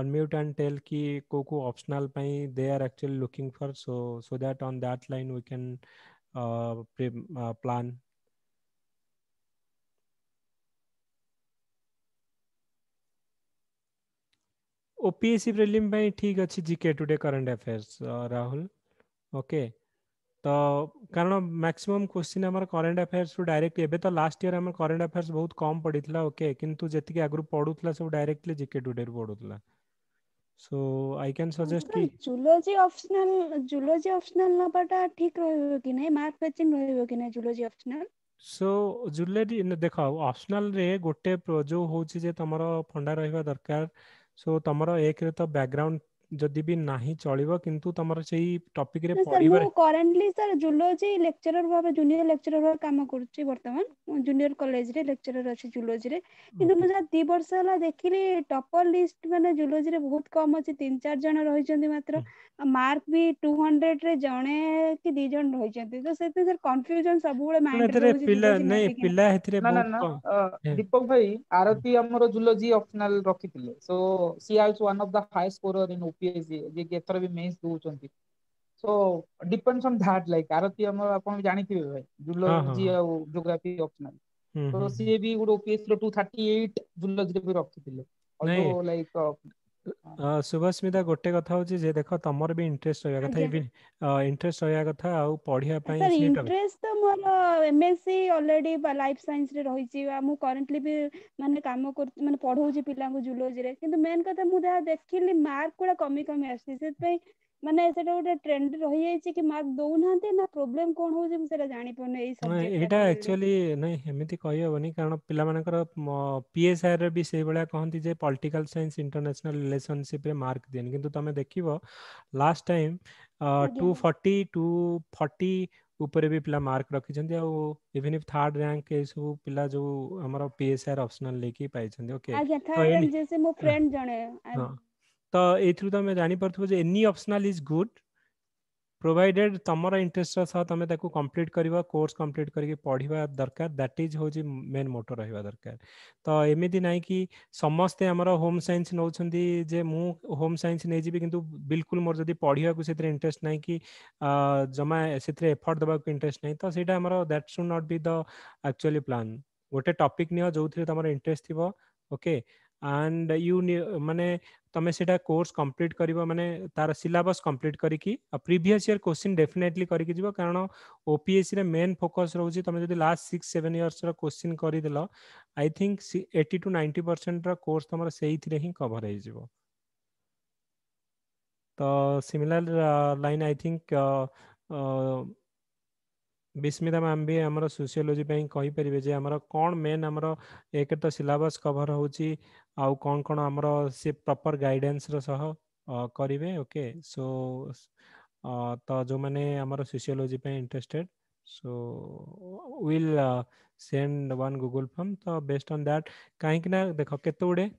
[SPEAKER 1] unmute and tell कि को को optional they are actually looking for so so that on that line we can plan OPSC prelim पे ठीक अच्छे GK today current affairs Rahul okay तो कारण maximum question हमर current affairs direct एबे तो लास्ट ईयर हमर करंट अफेयर्स बहुत कम पडितला ओके किंतु जति के अगरु पडुतला सब डायरेक्टली जीके टुडे रु सो आई कैन सजेस्ट की
[SPEAKER 5] जूलॉजी ऑप्शनल जूलॉजी ऑप्शनल न पटा ठीक रहबो कि नै मार्क फेचिंग रहबो कि नै जूलॉजी ऑप्शनल
[SPEAKER 1] सो जूलॉजी देखो ऑप्शनल रे गोटे जो होछि जे तमरो फंडा रहबा दरकार सो तुम एक बैकग्राउंड ଯଦି ବି ନାହିଁ ଚଳିବ କିନ୍ତୁ ତମର ସେଇ ଟପିକ ରେ ପଢିବାରେ
[SPEAKER 5] ମୁଁ କରେଣ୍ଟଲି ସାର୍ ଜୁଲୋଜି ଲେକ୍ଚରର ଭାବେ ଜୁନିୟର ଲେକ୍ଚରର ଭାବେ କାମ କରୁଛି ବର୍ତ୍ତମାନ ମୁଁ ଜୁନିୟର କଲେଜରେ ଲେକ୍ଚରର ଅଛି ଜୁଲୋଜିରେ
[SPEAKER 1] କିନ୍ତୁ ମୁଁ
[SPEAKER 5] ଯାହା ଦି ବର୍ଷ ହେଲା ଦେଖିଲି ଟପର ଲିଷ୍ଟ ମାନେ ଜୁଲୋଜିରେ ବହୁତ କମ ଅଛି ତିନି ଚାରି ଜଣ ରହିଛନ୍ତି ମାତ୍ର ମାର୍କ ବି 200 ରେ ଜଣେ କି ଦି ଜଣ ରହିଛନ୍ତି ତ ସେଥିପାଇଁ ସାର୍ କନଫ୍ୟୁଜନ ସବୁବେଳେ ମାଇଣ୍ଡରେ ରହୁଛି ପିଲା ନାଇଁ
[SPEAKER 1] ପିଲା ହେଥିରେ ବହୁତ
[SPEAKER 3] ଦୀପକ ଭାଇ ଆରତି ଆମର ଜୁଲୋଜି ଅପସନାଲ ରଖିଥିଲେ so she also one of the high scorer in UPSC ଯିଏକି ଏଥର ବି ମେନ୍ସ ଦଉଛନ୍ତି so depends on that like Aarti ଆମର ଆପଣ ଜାଣିଥିବେ ଭାଇ ଜୁଲୋଜି ଆଉ ଜୋଗ୍ରାଫି ଅପସନାଲ
[SPEAKER 1] ତ ସିଏ
[SPEAKER 3] ବି ଗୋଟେ ଓପିଏସସି ର 238 ଜୁଲୋଜିରେ ବି ରଖିଥିଲେ ଅଲସୋ ଲାଇକ୍
[SPEAKER 1] ଶୁଭସ୍ମିତା ଗୋଟେ କଥା ହଉଛି ଯେ ଦେଖ ତମର ବି ଇଣ୍ଟରେଷ୍ଟ ରହିବା କଥା ଇଣ୍ଟରେଷ୍ଟ ରହିବା କଥା ଆଉ ପଢିବା ପାଇଁ
[SPEAKER 5] ଇଣ୍ଟରେଷ୍ଟ ତ ମୋର ଏମଏସସି ଅଲରେଡି ଲାଇଫ ସାଇନ୍ସ ରେ ରହିଛି ମୁଁ କରେଣ୍ଟଲି ବି ମାନେ କାମ କରୁଛି ମାନେ ପଢଉଛି ପିଲାଙ୍କୁ ଜୁଲୋଜି ରେ କିନ୍ତୁ ମେନ୍ କଥା ମୁଁ ଯାହା ଦେଖିଲି ମାର୍କ ଗୁଡା କମି କମି ଆସୁଛି ସେଥିପାଇଁ ମାନେ ସେଟା ଗୋଟେ ଟ୍ରେଣ୍ଡ ରହିଯାଇଛି କି ମାର୍କ ଦଉନାହାନ୍ତି ନା ପ୍ରୋବ୍ଲେମ କଣ ହଉଛି ମୁଁ ସେଟା ଜାଣିପାରୁନି ଏଇ ସବଜେକ୍ଟ ଏଇଟା ଆକ୍ଚୁଆଲି
[SPEAKER 1] ନାଇଁ ଏମିତି କହିହବନି କାରଣ ପିଲାମାନଙ୍କର ପିଏସ୍ଆର୍ ରେ ବି ସେଇଭଳିଆ କହନ୍ତି ଯେ ପଲିଟିକାଲ ସାଇନ୍ସ ଇଣ୍ଟରନ୍ୟାସନାଲ ରିଲେସନସିପରେ ମାର୍କ ଦିଅନି କିନ୍ତୁ ତମେ ଦେଖିବ last time two forty two forty ଉପରେ ବି ପିଲା ମାର୍କ ରଖିଛନ୍ତି ଆଉ ଇଭେନ୍ ଇଫ୍ ଥାର୍ଡ ରାଙ୍କ ଏସବୁ ପିଲା ଯୋଉ ଆମର ପିଏସ୍ଆର୍ ଅପସନାଲ ନେଇକି ପାଇଛନ୍ତି ଓକେ
[SPEAKER 5] ଆଜ୍ଞା ଥାର୍ଡ ରାଙ୍କ ଯେସେ ମୋ ଫ୍ରେଣ୍ଡ ଜଣେ
[SPEAKER 1] तो ये तुम जापर थो any optional is good provided तुम इंटरेस्ट तुम कम्प्लीट कर कोर्स कम्प्लीट कर दरकार दैट इज हूँ मेन मोटो रहा दरकार तो एमती ना कि समस्ते आम होम सैंस नौ मुझे होम सैंस नहीं जी कितु बिलकुल मोर जब पढ़ाक इंटरेस्ट ना कि जमा से एफर्ट देवाक इंटरेस्ट ना तो that should not be the actually plan गोटे टपिक नि जो थे तुम इंटरेस्ट थी ओके ଆଣ୍ଡ ୟୁ ମାନେ ତମେ ସେଇଟା କୋର୍ସ କମ୍ପ୍ଲିଟ୍ କରିବ ମାନେ ତାର ସିଲାବସ୍ କମ୍ପ୍ଲିଟ୍ କରିକି ଆଉ ପ୍ରିଭିୟସ୍ ଇୟର୍ କୋଶ୍ଚିନ୍ ଡେଫିନେଟଲି କରିକି ଯିବ କାରଣ ଓପିଏସ୍ସିରେ ମେନ୍ ଫୋକସ୍ ରହୁଛି ତମେ ଯଦି ଲାଷ୍ଟ ସିକ୍ସ ସେଭେନ୍ ଇୟର୍ସର କୋଶ୍ଚିନ୍ କରିଦେଲ I think eighty to ninety ପରସେଣ୍ଟର course ତମର ସେଇଥିରେ ହିଁ କଭର୍ ହେଇଯିବ ତ similar line I think Bismita ma'am ବି ଆମର ସୋସିଓଲୋଜି ପାଇଁ କହିପାରିବେ ଯେ ଆମର କ'ଣ ମେନ୍ ଆମର ଏକ ତ ସିଲାବସ୍ କଭର୍ ହେଉଛି आउ कौन कौन आम सी प्रपर गाइडेन्स रह करे ओके सो तो जो मैंने sociology interested so will send one Google form तो बेस्ड ऑन दैट कहीं देख के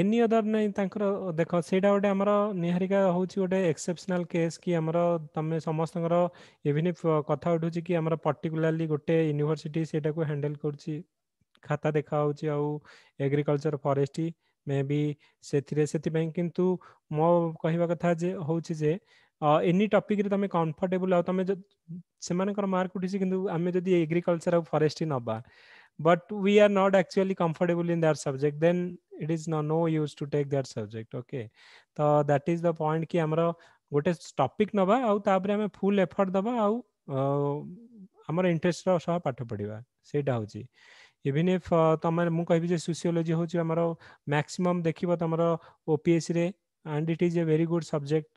[SPEAKER 1] ଏନି ଅଦର ନାଇଁ ତାଙ୍କର ଦେଖ ସେଇଟା ଗୋଟେ ଆମର ନିହାରିକା ହଉଛି ଗୋଟେ ଏକ୍ସେପସନାଲ କେସ୍ କି ଆମର ତମେ ସମସ୍ତଙ୍କର ଇଭିନ କଥା ଉଠୁଛି କି ଆମର ପର୍ଟିକୁଲାରଲି ଗୋଟେ ୟୁନିଭର୍ସିଟି ସେଇଟାକୁ ହ୍ୟାଣ୍ଡେଲ କରୁଛି ଖାତା ଦେଖା ହଉଛି ଆଉ ଏଗ୍ରିକଲଚର ଫରେଷ୍ଟ ମେ ବି ସେଥିରେ ସେଥିପାଇଁ କିନ୍ତୁ ମୋ କହିବା କଥା ଯେ ହଉଛି ଯେ ଏନି ଟପିକରେ ତମେ କମ୍ଫର୍ଟେବୁଲ ଆଉ ତମେ ସେମାନଙ୍କର ମାର୍କ ଉଠିଛି କିନ୍ତୁ ଆମେ ଯଦି ଏଗ୍ରିକଲଚର ଆଉ ଫରେଷ୍ଟ ନବା but we are not actually comfortable in that subject then it is no, no use to take that subject okay so that is the point कि ଆମର ଗୋଟେ topic ନବା ଆଉ ତାପରେ ame full effort daba au ଆମର interest ର ସହ ପାଠ ପଢିବା ସେଇଟା ହଉଛି ଇଭିନ୍ ଇଫ୍ ତମେ ମୁଁ କହିବି ଯେ ସୋସିଓଲୋଜି ହେଉଛି ଆମର ମ୍ୟାକ୍ସିମମ୍ ଦେଖିବ ତମର ଓପିଏସ୍ସିରେ and it is a very good subject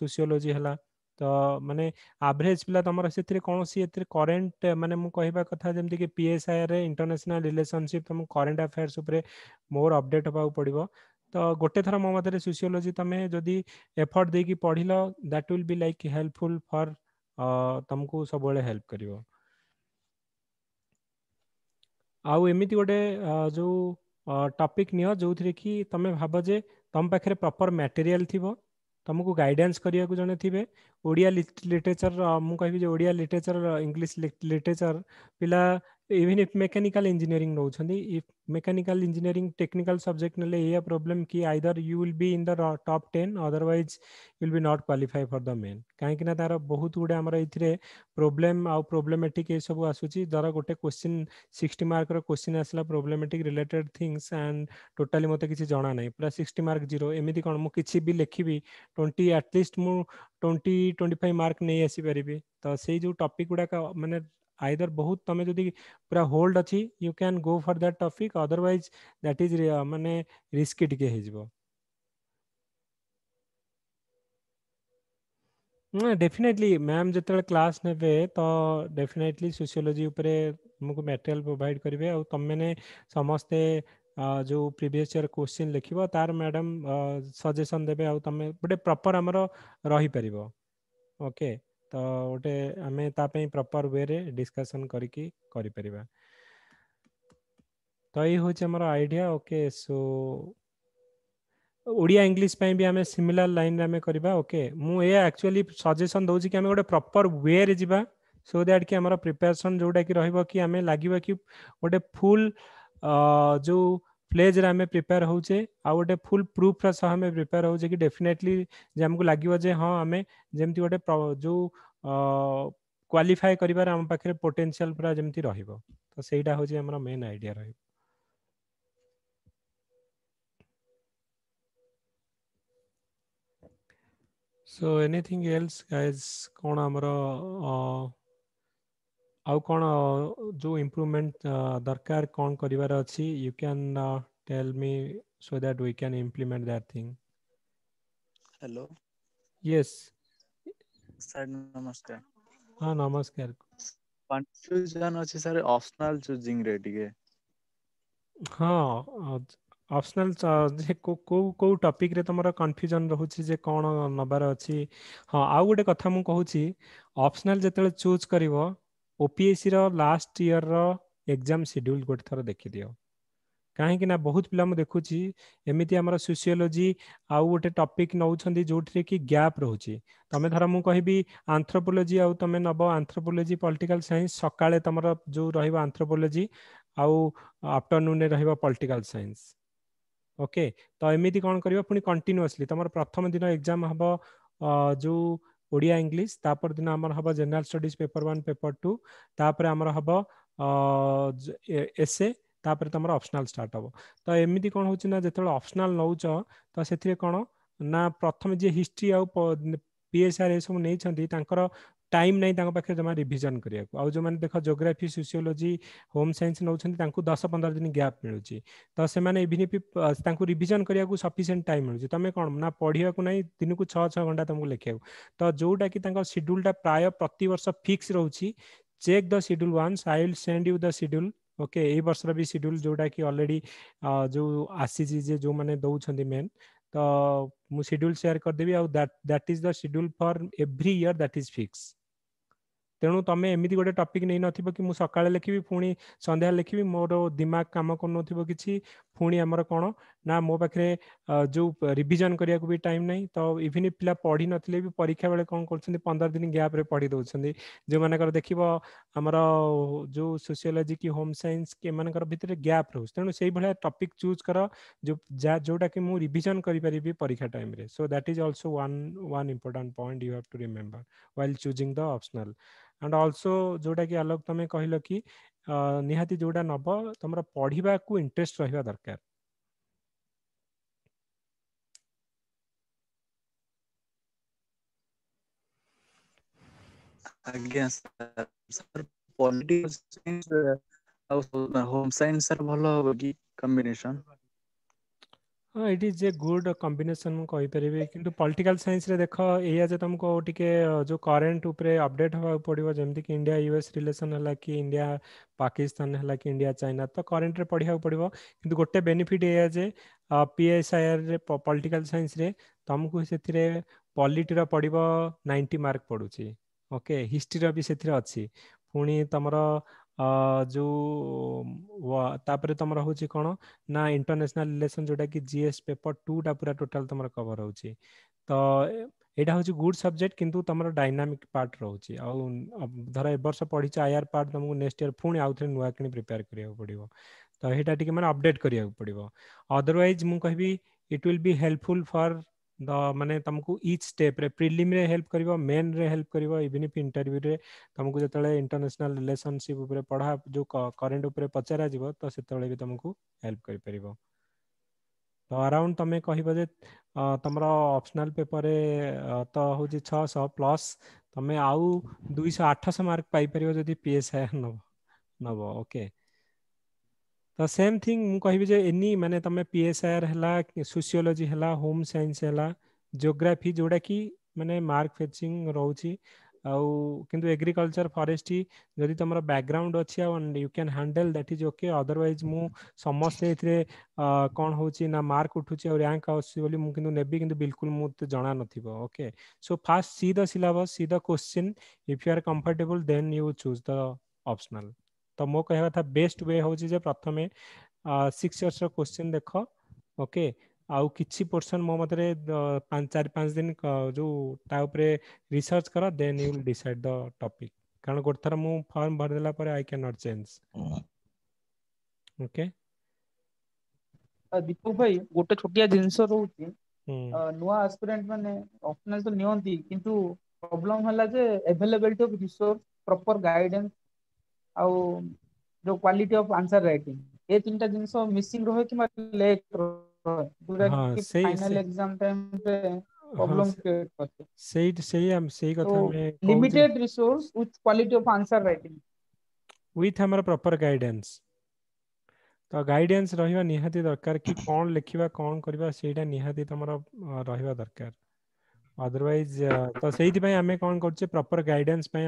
[SPEAKER 1] sociology ହେଲା ତ ମାନେ ଆଭରେଜ ପିଲା ତମର ସେଥିରେ କୌଣସି ଏଥିରେ କରେଣ୍ଟ ମାନେ ମୁଁ କହିବା କଥା ଯେମିତିକି ପିଏସ୍ଆଇରେ ଇଣ୍ଟରନ୍ୟାସନାଲ ରିଲେସନସିପ୍ ତମକୁ କରେଣ୍ଟ ଆଫେୟାର୍ସ ଉପରେ ମୋର ଅପଡେଟ୍ ହେବାକୁ ପଡ଼ିବ ତ ଗୋଟେ ଥର ମୋ ମତରେ ସୋସିଓଲୋଜି ତମେ ଯଦି ଏଫର୍ଟ ଦେଇକି ପଢ଼ିଲ that will be like helpful for ତମକୁ ସବୁବେଳେ ହେଲ୍ପ କରିବ ଆଉ ଏମିତି ଗୋଟେ ଯୋଉ ଟପିକ୍ ନିଅ ଯୋଉଥିରେ କି ତମେ ଭାବ ଯେ ତମ ପାଖରେ ପ୍ରପର ମ୍ୟାଟେରିଆଲ ଥିବ तुमको गाइडेन्स करने को जन थे ओडिया लिटरेचर मुझे ओडिया लिटरेचर इंग्लीश लिटरेचर पिला ଇଭିନ୍ ଇଫ୍ ମେକାନିକାଲ ଇଞ୍ଜିନିୟରିଂ ନେଉଛନ୍ତି if mechanical engineering technical subject ନେଲେ ଏଇଆ ପ୍ରୋବ୍ଲେମ୍ କି either you will be in the top ten otherwise will be not qualify for the main କାହିଁକି ନା ତାର ବହୁତ ଗୁଡ଼ିଏ ଆମର ଏଇଥିରେ ପ୍ରୋବ୍ଲେମ୍ ଆଉ ପ୍ରୋବ୍ଲେମେଟିକ୍ ଏସବୁ ଆସୁଛି ଧର ଗୋଟେ କ୍ୱେଶ୍ଚିନ୍ ସିକ୍ସଟି ମାର୍କର କ୍ୱେଶ୍ଚିନ୍ ଆସିଲା problematic related things and totally ମୋତେ କିଛି ଜଣା ନାହିଁ ପୁରା ସିକ୍ସଟି ମାର୍କ ଜିରୋ ଏମିତି କ'ଣ ମୁଁ କିଛି ବି ଲେଖିବି ଟ୍ୱେଣ୍ଟି ଆଟଲିଷ୍ଟ ମୁଁ ଟ୍ୱେଣ୍ଟି ଟ୍ୱେଣ୍ଟି ଫାଇଭ୍ ମାର୍କ ନେଇ ଆସିପାରିବି ତ ସେଇ ଯେଉଁ ଟପିକ୍ ଗୁଡ଼ାକ ମାନେ either बहुत तुम जो पूरा होल्ड अच्छी यू क्या go for that topic otherwise that is mane risky tike definitely ma'am जो क्लास ने तो डेफिनेटली सोशियोलोजी तुमको मेटेरियल प्रोभाइड करेंगे आ तुमने समस्ते जो प्रीवियस ईयर क्वेश्चन लिख तार मैडम सजेसन देवे आम गोटे प्रपर आमर रहीपर ओके okay. तो गोटे आम प्रपर वे रे डिस्कसन कर तो ये हूँ आम idea okay so Odia English भी आम सिमिलार लाइन आम करवा ओके मुझे एक्चुअली सजेसन दौर कि आम गोटे प्रपर वे जा सो दैट कि आम प्रिपेरेसन जोटा कि रही लगे कि गोटे फुल जो प्लेज रे प्रिपेयर हो गए फुल प्रूफ रहा प्रिपेयर हो डेफिनेटली आमको लगे हाँ आम जमी गोटे जो क्वाफाए करार पोटेनसीआल पूरा जमी रहा तो हूँ मेन आईडिया रही सो एनिथिंग एल्स गायज कौन आमर ଆଉ କ'ଣ ଯେଉଁ ଇମ୍ପ୍ରୁଭମେଣ୍ଟ ଦରକାର କ'ଣ କରିବାର ଅଛି you can tell me so that we can implement that thing
[SPEAKER 6] hello
[SPEAKER 1] yes
[SPEAKER 6] sir ନମସ୍କାର
[SPEAKER 1] ହଁ ନମସ୍କାର
[SPEAKER 6] କନଫ୍ୟୁଜନ୍ ଅଛି ସାର୍ ଅପସନାଲ ଚୁଜିଂରେ ଟିକେ
[SPEAKER 1] ହଁ ଅପସନାଲ ଯେ କେଉଁ କେଉଁ ଟପିକରେ ତୁମର କନଫ୍ୟୁଜନ୍ ରହୁଛି ଯେ କ'ଣ ନେବାର ଅଛି ହଁ ଆଉ ଗୋଟେ କଥା ମୁଁ କହୁଛି ଅପସନାଲ ଯେତେବେଳେ ଚୁଜ୍ କରିବ ଓପିଏସ୍ସି ର ଲାଷ୍ଟ ଇୟର ର ଏକ୍ଜାମ ସେଡ୍ୟୁଲ ଗୋଟେ ଥର ଦେଖିଦିଅ କାହିଁକି ନା ବହୁତ ପିଲା ମୁଁ ଦେଖୁଛି ଏମିତି ଆମର ସୋସିଓଲୋଜି ଆଉ ଗୋଟେ ଟପିକ ନଉଛନ୍ତି ଯୋଉଥିରେ କି ଗ୍ୟାପ୍ ରହୁଛି ତମେ ଧର ମୁଁ କହିବି ଆନ୍ଥ୍ରୋପୋଲୋଜି ଆଉ ତମେ ନବ ଆନ୍ଥ୍ରୋପୋଲୋଜି ପଲିଟିକାଲ ସାଇନ୍ସ ସକାଳେ ତମର ଯୋଉ ରହିବ ଆନ୍ଥ୍ରୋପୋଲୋଜି ଆଉ ଆଫ୍ଟରନୁନରେ ରହିବ ପଲିଟିକାଲ ସାଇନ୍ସ ଓକେ ତ ଏମିତି କ'ଣ କରିବ ପୁଣି କଣ୍ଟିନ୍ୟୁଅସଲି ତମର ପ୍ରଥମ ଦିନ ଏକ୍ଜାମ ହବ ଯୋଉ ওড়িয়া ইংলিশ তাপর দিন আমার হব general studies paper one paper two তাপরে আমার হব এসে তাপরে তোমার অপসনাল স্টার্ট হব তো এমিতি কোণ হচ্ছে না যেতবে অপসনাল নৌছ তো সেথিরে কোণ না প্রথমে যে হিস্ট্রি আউ পিএসআর এসব নেইছেন তাঁর टाइम नहीं पाखे जमा रिविजन करिया जो मैंने देख जोग्राफी सोसीोलोजी होम सैंस नौ दस पंद्रह दिन गैप मिलूँ तो से reason even sufficient revision time मिलूँ तुम्हें कौन ना पढ़ाक ना दिन को छः छः घंटा तुमको लिखा तो जोटा कि तांको प्राय प्रत वर्ष फिक्स रोचे check the schedule once I will send you the schedule okay ये वर्ष भी शेड्यूल जोटा कि अलरेडी जो आसी जो मैंने दौरान मेन तो मुझे शेड्यूल सेयार कर देबी that that is the schedule for every year that is fix ତେଣୁ ତମେ ଏମିତି ଗୋଟେ ଟପିକ୍ ନେଇନଥିବ କି ମୁଁ ସକାଳେ ଲେଖିବି ପୁଣି ସନ୍ଧ୍ୟାରେ ଲେଖିବି ମୋର ଦିମାଗ କାମ କରୁନଥିବ କିଛି ପୁଣି ଆମର କ'ଣ ना मो पाखे जो रिविजन करने को भी टाइम ना तो इवन पिला पढ़ी नथिले भी परीक्षा बेले कौन कर पंद्रह दिन गैप पढ़ी दौरान जो मानकर देख आमर जो सोसीोलोजी कि होम सैंस मानकर भितर गैप रोज तेणु से भाया टपिक चूज कर जो जोटा कि मुझे रिविजन करी परीक्षा time so that is also one one important point you have to remember while choosing the optional and also जोटा कि आलोक तुम कहल कि निहाती जोटा नब तुम पढ़ाक इंटरेस्ट रहा दरकार
[SPEAKER 6] ଆଜ୍ଞା ସାର୍ ସାର୍ ପଲିଟିକାଲ ସାଇନ୍ସ ଆଉ ହୋମ୍ ସାଇନ୍ସ ସାର୍ ଭଲ ହବ କି କମ୍ବିନେସନ୍
[SPEAKER 1] ହଁ it is a good combination ମୁଁ କହିପାରିବି କିନ୍ତୁ ପଲିଟିକାଲ୍ ସାଇନ୍ସରେ ଦେଖ ଏଇଆ ଯେ ତୁମକୁ ଟିକେ ଯେଉଁ କରେଣ୍ଟ ଉପରେ ଅପଡେଟ୍ ହେବାକୁ ପଡ଼ିବ ଯେମିତିକି ଇଣ୍ଡିଆ ୟୁଏସ୍ ରିଲେସନ୍ ହେଲା କି ଇଣ୍ଡିଆ ପାକିସ୍ତାନ ହେଲା କି ଇଣ୍ଡିଆ ଚାଇନା ତ କରେଣ୍ଟରେ ପଢ଼ିବାକୁ ପଡ଼ିବ କିନ୍ତୁ ଗୋଟେ ବେନିଫିଟ୍ ଏଇଆ ଯେ ପିଏସ୍ଆଇଆର୍ରେ ପଲିଟିକାଲ୍ ସାଇନ୍ସରେ ତୁମକୁ ସେଥିରେ ପଲିଟିର ପଡ଼ିବ ନାଇଣ୍ଟି ମାର୍କ ପଡ଼ୁଛି ଓକେ ହିଷ୍ଟ୍ରିର ବି ସେଥିରେ ଅଛି ପୁଣି ତମର ଯୋଉ ତାପରେ ତମର ହଉଛି କ'ଣ ନା ଇଣ୍ଟରନ୍ୟାସନାଲ ରିଲେସନ ଯୋଉଟା କି ଜିଏସ୍ ପେପର ଟୁଟା ପୁରା ଟୋଟାଲ ତମର କଭର ହଉଛି ତ ଏଇଟା ହଉଛି ଗୁଡ୍ ସବଜେକ୍ଟ କିନ୍ତୁ ତମର ଡାଇନାମିକ ପାର୍ଟ ରହୁଛି ଆଉ ଧର ଏ ବର୍ଷ ପଢିଛ ଆଇଆର ପାର୍ଟ ତମକୁ ନେକ୍ସଟ ଇୟର ପୁଣି ଆଉଥରେ ନୂଆ କିଣି ପ୍ରିପେୟାର କରିବାକୁ ପଡିବ ତ ଏଇଟା ଟିକେ ମାନେ ଅପଡେଟ୍ କରିବାକୁ ପଡିବ ଅଦରୱାଇଜ ମୁଁ କହିବି it will be helpful for the माने तुमको इच स्टेप रे हेल्प कर मेन रे हेल्प करिवो इवन इफ इंटरव्यू में तुमको जतले इंटरनेशनल रिलेशनशिप पढा जो करेन्ट ऊपर पचारा जीवो तो सेतले तुमको हेल्प करि अराउंड तुम्हें कह तुम अपसनाल पेपर तो हूँ छः प्लस तुम्हें आउ दुई आठश मार्क पाइपर जो पी एस आई नब नब ओके okay. तो सेम थिंग मुझे कह एनी मानते तुम आर है सोसीोलोजी है होम सैंस है जियोग्राफी जोड़ा कि मैंने मार्क फेचिंग किंतु एग्रीकल्चर फरेस्ट जदि तुम बैकग्राउंड अच्छी you can handle that is okay otherwise मु समस्त ए कौन हो मार्क उठू रैंक आसू ने बिलकुल मुझे जाना नके so fast see the syllabus see the question if you are comfortable then you choose the optional तो मो कह कथा बेस्ट वे हूँ जे प्रथम सिक्स इयर्स क्वेश्चन देख ओके आउ किसी पोर्सन मो मत चार पाँच दिन जो ताउप रिसर्च कर then you decide the topic कारण गोटे थर मु फॉर्म भर देला पर I can not change okay
[SPEAKER 3] Deepak भाई गोटे छोटिया जिनस रोचे नुआ एस्पिरेंट माने ऑप्शनल तो नियंती किंतु प्रॉब्लम हला जे availability of resource proper guidance ଆଉ ଯୋଉ କ୍ୱାଲିଟି ଅଫ ଆନ୍ସର ରାଇଟିଂ ଏ ତିନିଟା ଜିନିଷ ମିସିଂ ରହେ କିମ୍ବା ଲେକ୍ ରହେ ଯୋଉଟା କି ଫାଇନାଲ ଏକ୍ସାମ ଟାଇମରେ
[SPEAKER 1] ପ୍ରୋବ୍ଲେମ
[SPEAKER 3] କ୍ରିଏଟ୍ କରେ
[SPEAKER 1] ସେଇ ସେଇ ସେଇ କଥା ଆମେ limited
[SPEAKER 3] resource with quality of answer writing
[SPEAKER 1] with ଆମର ପ୍ରପର ଗାଇଡେନ୍ସ ତ ଗାଇଡେନ୍ସ ରହିବା ନିହାତି ଦରକାର କି କ'ଣ ଲେଖିବା କ'ଣ କରିବା ସେଇଟା ନିହାତି ତମର ରହିବା ଦରକାର अदरवाइज uh, तो सही पाई आमे कौन कर प्रॉपर गाइडेंस पाई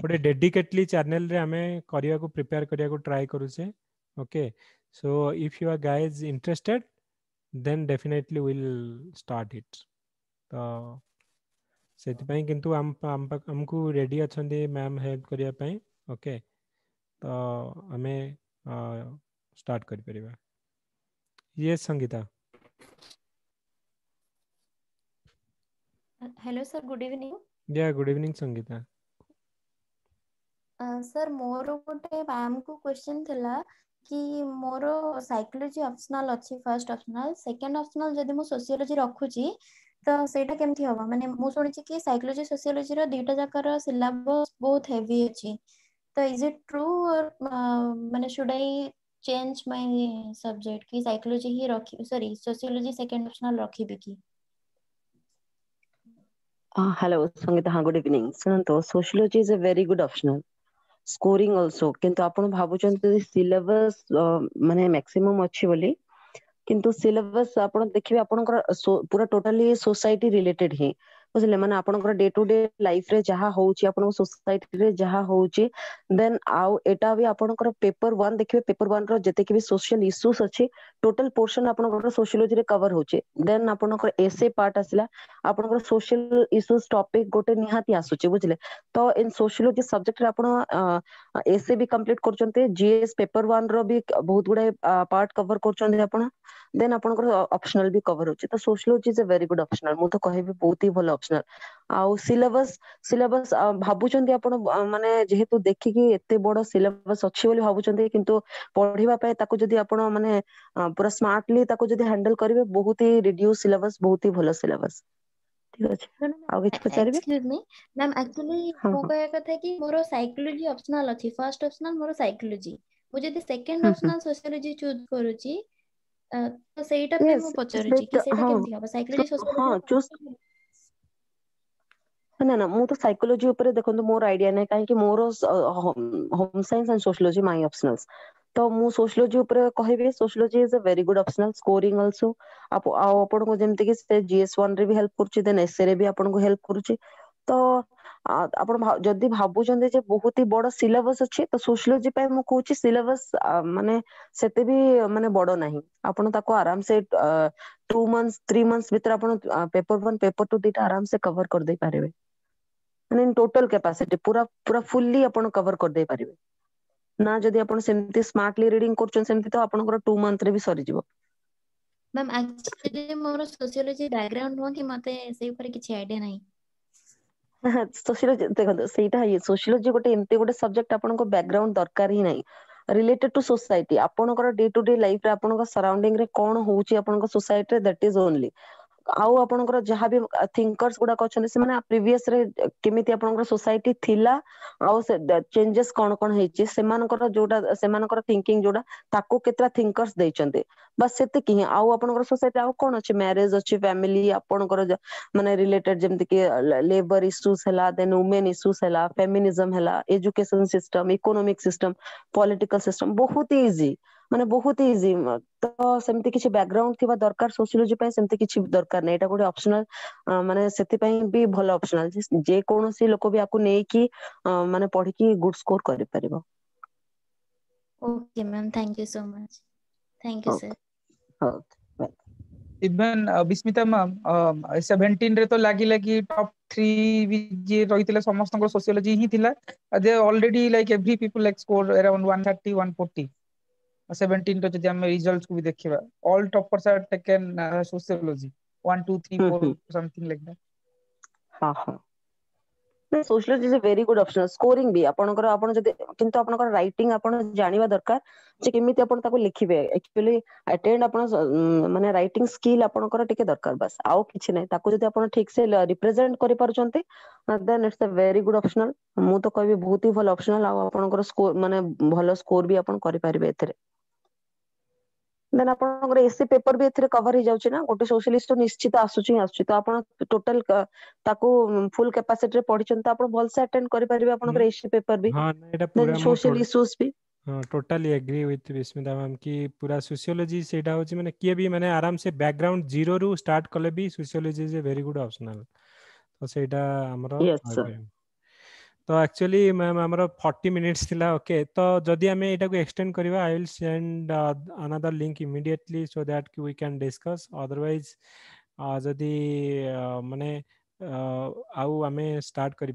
[SPEAKER 1] गोटे डेडिकेटली चैनल रे आमे करिया को प्रिपेयर करिया को ट्राई करूचे okay so if you are guys interested then definitely will start it तो से कि आम को रेडी अच्छा मैम हेल्प करने ओके तो आम स्टार्ट कर Sangeeta
[SPEAKER 7] hello sir good evening
[SPEAKER 1] Yeah, good evening Sangeeta
[SPEAKER 7] sir मोर गोटे मैम को क्वेश्चन थिला कि मोर साइकोलॉजी ऑप्शनल अछि फर्स्ट ऑप्शनल सेकंड ऑप्शनल जदि मु सोशियोलॉजी रखु छी तो सेटा केमथि होबा माने मु छी कि साइकोलॉजी सोशियोलॉजी रो दुटा जकर सिलेबस बहुत हेवी अछि तो इज इट ट्रू और माने should I change my subject कि साइकोलॉजी ही रखी सॉरी सोशियोलॉजी सेकंड ऑप्शनल रखिबे की
[SPEAKER 2] Uh, hello, Sangita. Good evening. Sunanto, sociology is a very good optional. Scoring also କିନ୍ତୁ ଆପଣ ଭାବୁଛନ୍ତି ଯଦି ସିଲେବସ୍ ମାନେ ମ୍ୟାକ୍ସିମମ୍ ଅଛି ବୋଲି କିନ୍ତୁ ସିଲେବସ୍ ଆପଣ ଦେଖିବେ ଆପଣଙ୍କର ପୁରା ଟୋଟାଲି ସୋସାଇଟି ରିଲେଟେଡ୍ ହିଁ ତ ସେମାନେ ଆପଣଙ୍କର ଡେ ଟୁ ଡେ ଲାଇଫ ରେ ଯାହା ହଉଛି ଆପଣଙ୍କ ସୋସାଇଟିରେ ଯାହା ହଉଛି ଦେନ୍ ଆଉ ଏଇଟା ବି ଆପଣଙ୍କର ପେପର ୱାନ୍ ଦେଖିବେ ପେପର ୱାନ୍ ର ଯେତିକି ବି ସୋସିଆଲ ଇସ୍ୟୁସ୍ ଅଛି ଟୋଟାଲ ପୋର୍ସନ ଆପଣଙ୍କର ସୋସିଓଲୋଜିରେ କଭର ହଉଛି ଦେନ୍ ଆପଣଙ୍କର ଏସେ ପାର୍ଟ ଆସିଲା ଆପଣଙ୍କର ସୋସିଆଲ ଇସ୍ୟୁସ୍ ଟପିକ ଗୋଟେ ନିହାତି ଆସୁଛି ବୁଝିଲେ ତ ଇନ ସୋସିଓଲୋଜି ସବଜେକ୍ଟରେ ଆପଣ ଏସେ ବି କମ୍ପ୍ଲିଟ କରୁଛନ୍ତି ଜିଏସ୍ ପେପର ୱାନ୍ ର ବି ବହୁତ ଗୁଡାଏ ପାର୍ଟ କଭର କରୁଛନ୍ତି ଆପଣ ଦେନ୍ ଆପଣଙ୍କର ଅପସନାଲ ବି କଭର ହଉଛି ତ sociology is a very good optional ମୁଁ ତ କହିବି ବହୁତ ହି ଭଲ ଅପସନାଲ ଆଉ ସିଲାବସ ସିଲାବସ ଭାବୁଛନ୍ତି ଆପଣ ମାନେ ଯେହେତୁ ଦେଖିକି ଏତେ ବଡ ସିଲାବସ ଅଛି ବୋଲି ଭାବୁଛନ୍ତି କିନ୍ତୁ ପଢିବା ପାଇଁ ତାକୁ ଯଦି ଆପଣ ମାନେ ପୁରା ସ୍ମାର୍ଟଲି ତାକୁ ଯଦି ହ୍ୟାଣ୍ଡେଲ କରିବେ ବହୁତ ହି ରିଡ୍ୟୁସ ସିଲାବସ ବହୁତ ହି ଭଲ ସିଲାବସ ଠିକ ଅଛି
[SPEAKER 7] ଆଉ କିଛି ପଚାରିବେ ମ୍ୟାମ୍ ଆକ୍ଚୁଆଲି ମୁଁ କହିବା କଥା କି ମୋର ସାଇକୋଲୋଜି ଅପସନାଲ ଅଛି ଫାର୍ଷ୍ଟ ଅପସନାଲ ମୋର ସାଇକୋଲୋଜି ମୁଁ ଯଦି ସେକେଣ୍ଡ ଅପସନାଲ ସୋସିଓଲୋଜି ଚୁଜ୍ କରୁଛି ତ ସେଇଟା ପାଇଁ ମୁଁ ପଚାରୁଛି କି ସେଇଟା କେମିତି ହବ ସାଇକୋଲୋଜି ସୋସିଓଲୋଜି
[SPEAKER 2] ना ना मु तो देखो मोर आईडिया ने काहे मोर home science and sociology my optionals तो, uh, तो मु सोशियोलॉजी ऊपर कहबे is a very good optional scoring also आप जीएस 1 भी हेल्प करछि एसए भी अपन हेल्प करछि बहुत ही बड़ सिलेबस अछि तो सोशियोलॉजी पे सिलेबस मानते सेते भी माने बड़ नहीं आपण ताको आराम से 2 मंथ्स 3 मंथ्स भीतर आपण पेपर दिटा आराम से कवर कर दे पारेबे ମାନେ ଟୋଟାଲ କ୍ୟାପାସିଟି ପୁରା ପୁରା ଫୁଲି ଆପଣ କଭର କରିଦେଇ ପାରିବେ ନା ଯଦି ଆପଣ ସେମିତି ସ୍ମାର୍ଟଲି ରିଡିଂ କରୁଛନ୍ତି ସେମିତି ତ ଆପଣଙ୍କର ଟୁ ମନ୍ଥରେ ବି ସରିଯିବ
[SPEAKER 7] ମ୍ୟାମ୍ ଆକ୍ଚୁଆଲି ମୋର ସୋସିଓଲୋଜି ବ୍ୟାକଗ୍ରାଉଣ୍ଡ ନୁହଁ କି ମତେ ସେଇ ଉପରେ କିଛି ଆଇଡିଆ ନାହିଁ
[SPEAKER 2] ସୋସିଓଲୋଜି ଦେଖନ୍ତୁ ସେଇଟା ଇଏ ସୋସିଓଲୋଜି ଗୋଟେ ଏମିତି ଗୋଟେ ସବଜେକ୍ଟ ଆପଣଙ୍କ ବ୍ୟାକଗ୍ରାଉଣ୍ଡ ଦରକାର ହିଁ ନାହିଁ ରିଲେଟେଡ୍ ଟୁ ସୋସାଇଟି ଆପଣଙ୍କର ଡେ ଟୁ ଡେ ଲାଇଫରେ ଆପଣଙ୍କ ସରାଉଣ୍ଡିଂରେ କଣ ହଉଛି ଆପଣଙ୍କ ସୋସାଇଟିରେ ଦ୍ୟାଟ୍ ଇଜ ଓନ୍ଲି ଆଉ ଆପଣଙ୍କର ଯାହା ବି ଥିଙ୍କର୍ସ ଗୁଡାକ ଅଛନ୍ତି ସେମାନେ ପ୍ରିଭିୟସ ରେ କେମିତି ଆପଣଙ୍କର ସୋସାଇଟି ଥିଲା ଆଉ ସେ ଚେଞ୍ଜେସ୍ କଣ କଣ ହେଇଛି ସେମାନଙ୍କର ଯୋଉଟା ସେମାନଙ୍କର ଥିଙ୍କିଙ୍ଗ ଯୋଉଟା ତାକୁ କେତେଟା ଥିଙ୍କର୍ସ ଦେଇଛନ୍ତି ବାସ୍ ସେତିକି ହିଁ ଆଉ ଆପଣଙ୍କର ସୋସାଇଟି ଆଉ କଣ ଅଛି ମ୍ୟାରେଜ ଅଛି ଫ୍ୟାମିଲି ଆପଣଙ୍କର ମାନେ ରିଲେଟେଡ ଯେମିତି କି ଲେବର ଇସ୍ୟୁସ୍ ହେଲା ଦେନ୍ ଓମେନ ଇସ୍ୟୁସ୍ ହେଲା ଫେମିନିଜମ ହେଲା education system economic system political system ବହୁତ ଇଜି ମାନେ ବହୁତ ଇଜି ତ ସେମିତି କିଛି ବ୍ୟାକଗ୍ରାଉଣ୍ଡ ଥିବା ଦରକାର ସୋସିଓଲୋଜି ପାଇଁ ସେମିତି କିଛି ଦରକାର ନାହିଁ ଏଇଟା ଗୋଟେ ଅପସନାଲ ମାନେ ସେଥିପାଇଁ ବି ଭଲ ଅପସନାଲ ଯେ କୌଣସି ଲୋକ ବି ଆକୁ ନେଇକି ମାନେ ପଢିକି ଗୁଡ ସ୍କୋର କରିପାରିବ
[SPEAKER 7] okay ma'am thank you so much thank you sir
[SPEAKER 2] ହଉ
[SPEAKER 3] ବିସ୍ମିତା ମ୍ୟାମ୍ ସେଭେଣ୍ଟିନ୍ ରେ ତ ଲାଗିଲା କି ଟପ୍ ଥ୍ରୀ ବି ଯିଏ ରହିଥିଲେ ସମସ୍ତଙ୍କର ସୋସିଓଲୋଜି ହିଁ ଥିଲା they already like every people like score around one thirty 17 ର ଯଦି ଆମେ ରିଜଲ୍ଟ କୁ ବି ଦେଖିବା all toppers are taken sociology 1 2 3 4 something like that
[SPEAKER 2] ହଁ ହଁ sociology is very good option scoring ବି ଆପଣଙ୍କର ଆପଣ ଯଦି କିନ୍ତୁ ଆପଣଙ୍କର ରାଇଟିଂ ଆପଣ ଜାଣିବା ଦରକାର ଯେ କେମିତି ଆପଣ ତାକୁ ଲିଖିବେ ଆକ୍ଚୁଆଲି ଆଟେଣ୍ଡ ଆପଣ ମାନେ ରାଇଟିଂ ସ୍କିଲ୍ ଆପଣଙ୍କର ଟିକେ ଦରକାର ବାସ୍ ଆଉ କିଛି ନାହିଁ ତାକୁ ଯଦି ଆପଣ ଠିକ ସେ ରିପ୍ରେଜେଣ୍ଟ କରିପାରୁଛନ୍ତି then it's a very good optional ମୁଁ ତ କହିବି ବହୁତ ହି ଭଲ ଅପସନାଲ ଆଉ ଆପଣଙ୍କର ସ୍କୋର ମାନେ ଭଲ ସ୍କୋର ବି ଆପଣ କରିପାରିବେ ଏଥିରେ ଦେନ୍ ଆପଣଙ୍କର ଏସେ ପେପର ବି ଏଥିରେ କଭର ହେଇଯାଉଛି ନା ଗୋଟେ ସୋସିଆଲିଷ୍ଟ ନିଶ୍ଚିତ ଆସୁଛି ହିଁ ଆସୁଛି ତ ଆପଣ ଟୋଟାଲ ତାକୁ ଫୁଲ କ୍ୟାପାସିଟିରେ ପଢିଛନ୍ତି ତ ଆପଣ ଭଲସେ ଆଟେଣ୍ଡ କରିପାରିବେ ଆପଣଙ୍କର ଏସେ ପେପର ବି
[SPEAKER 1] social
[SPEAKER 2] issues B
[SPEAKER 1] totally agree with Bismita ma'am कि पूरा सोशियोलॉजी सेटा होची माने किए भी माने आराम से बैकग्राउंड जीरो रु स्टार्ट कले भी sociology is a very good optional तो सेटा हमरो यस सर तो एक्चुअली मैम आम फर्टी मिनिट्स थिला ओके तो जदि आम यू एक्सटेंड कर I will say another link immediately so that we क्या डिस्कस अदरवैज जदि मैंने आउ आम स्टार्ट कर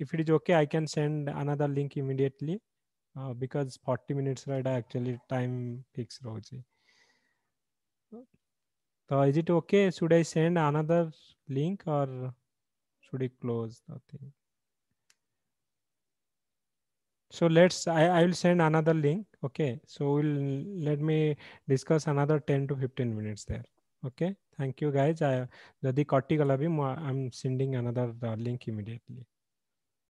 [SPEAKER 1] if it is okay I can send another link immediately because forty minutes actually time fix रोच तो is it okay should I send another link और Pretty close nothing so let's I, I will send another link okay so we'll let me discuss another 10 to 15 minutes there okay thank you guys i যদি কটি গলা B আমি sending another link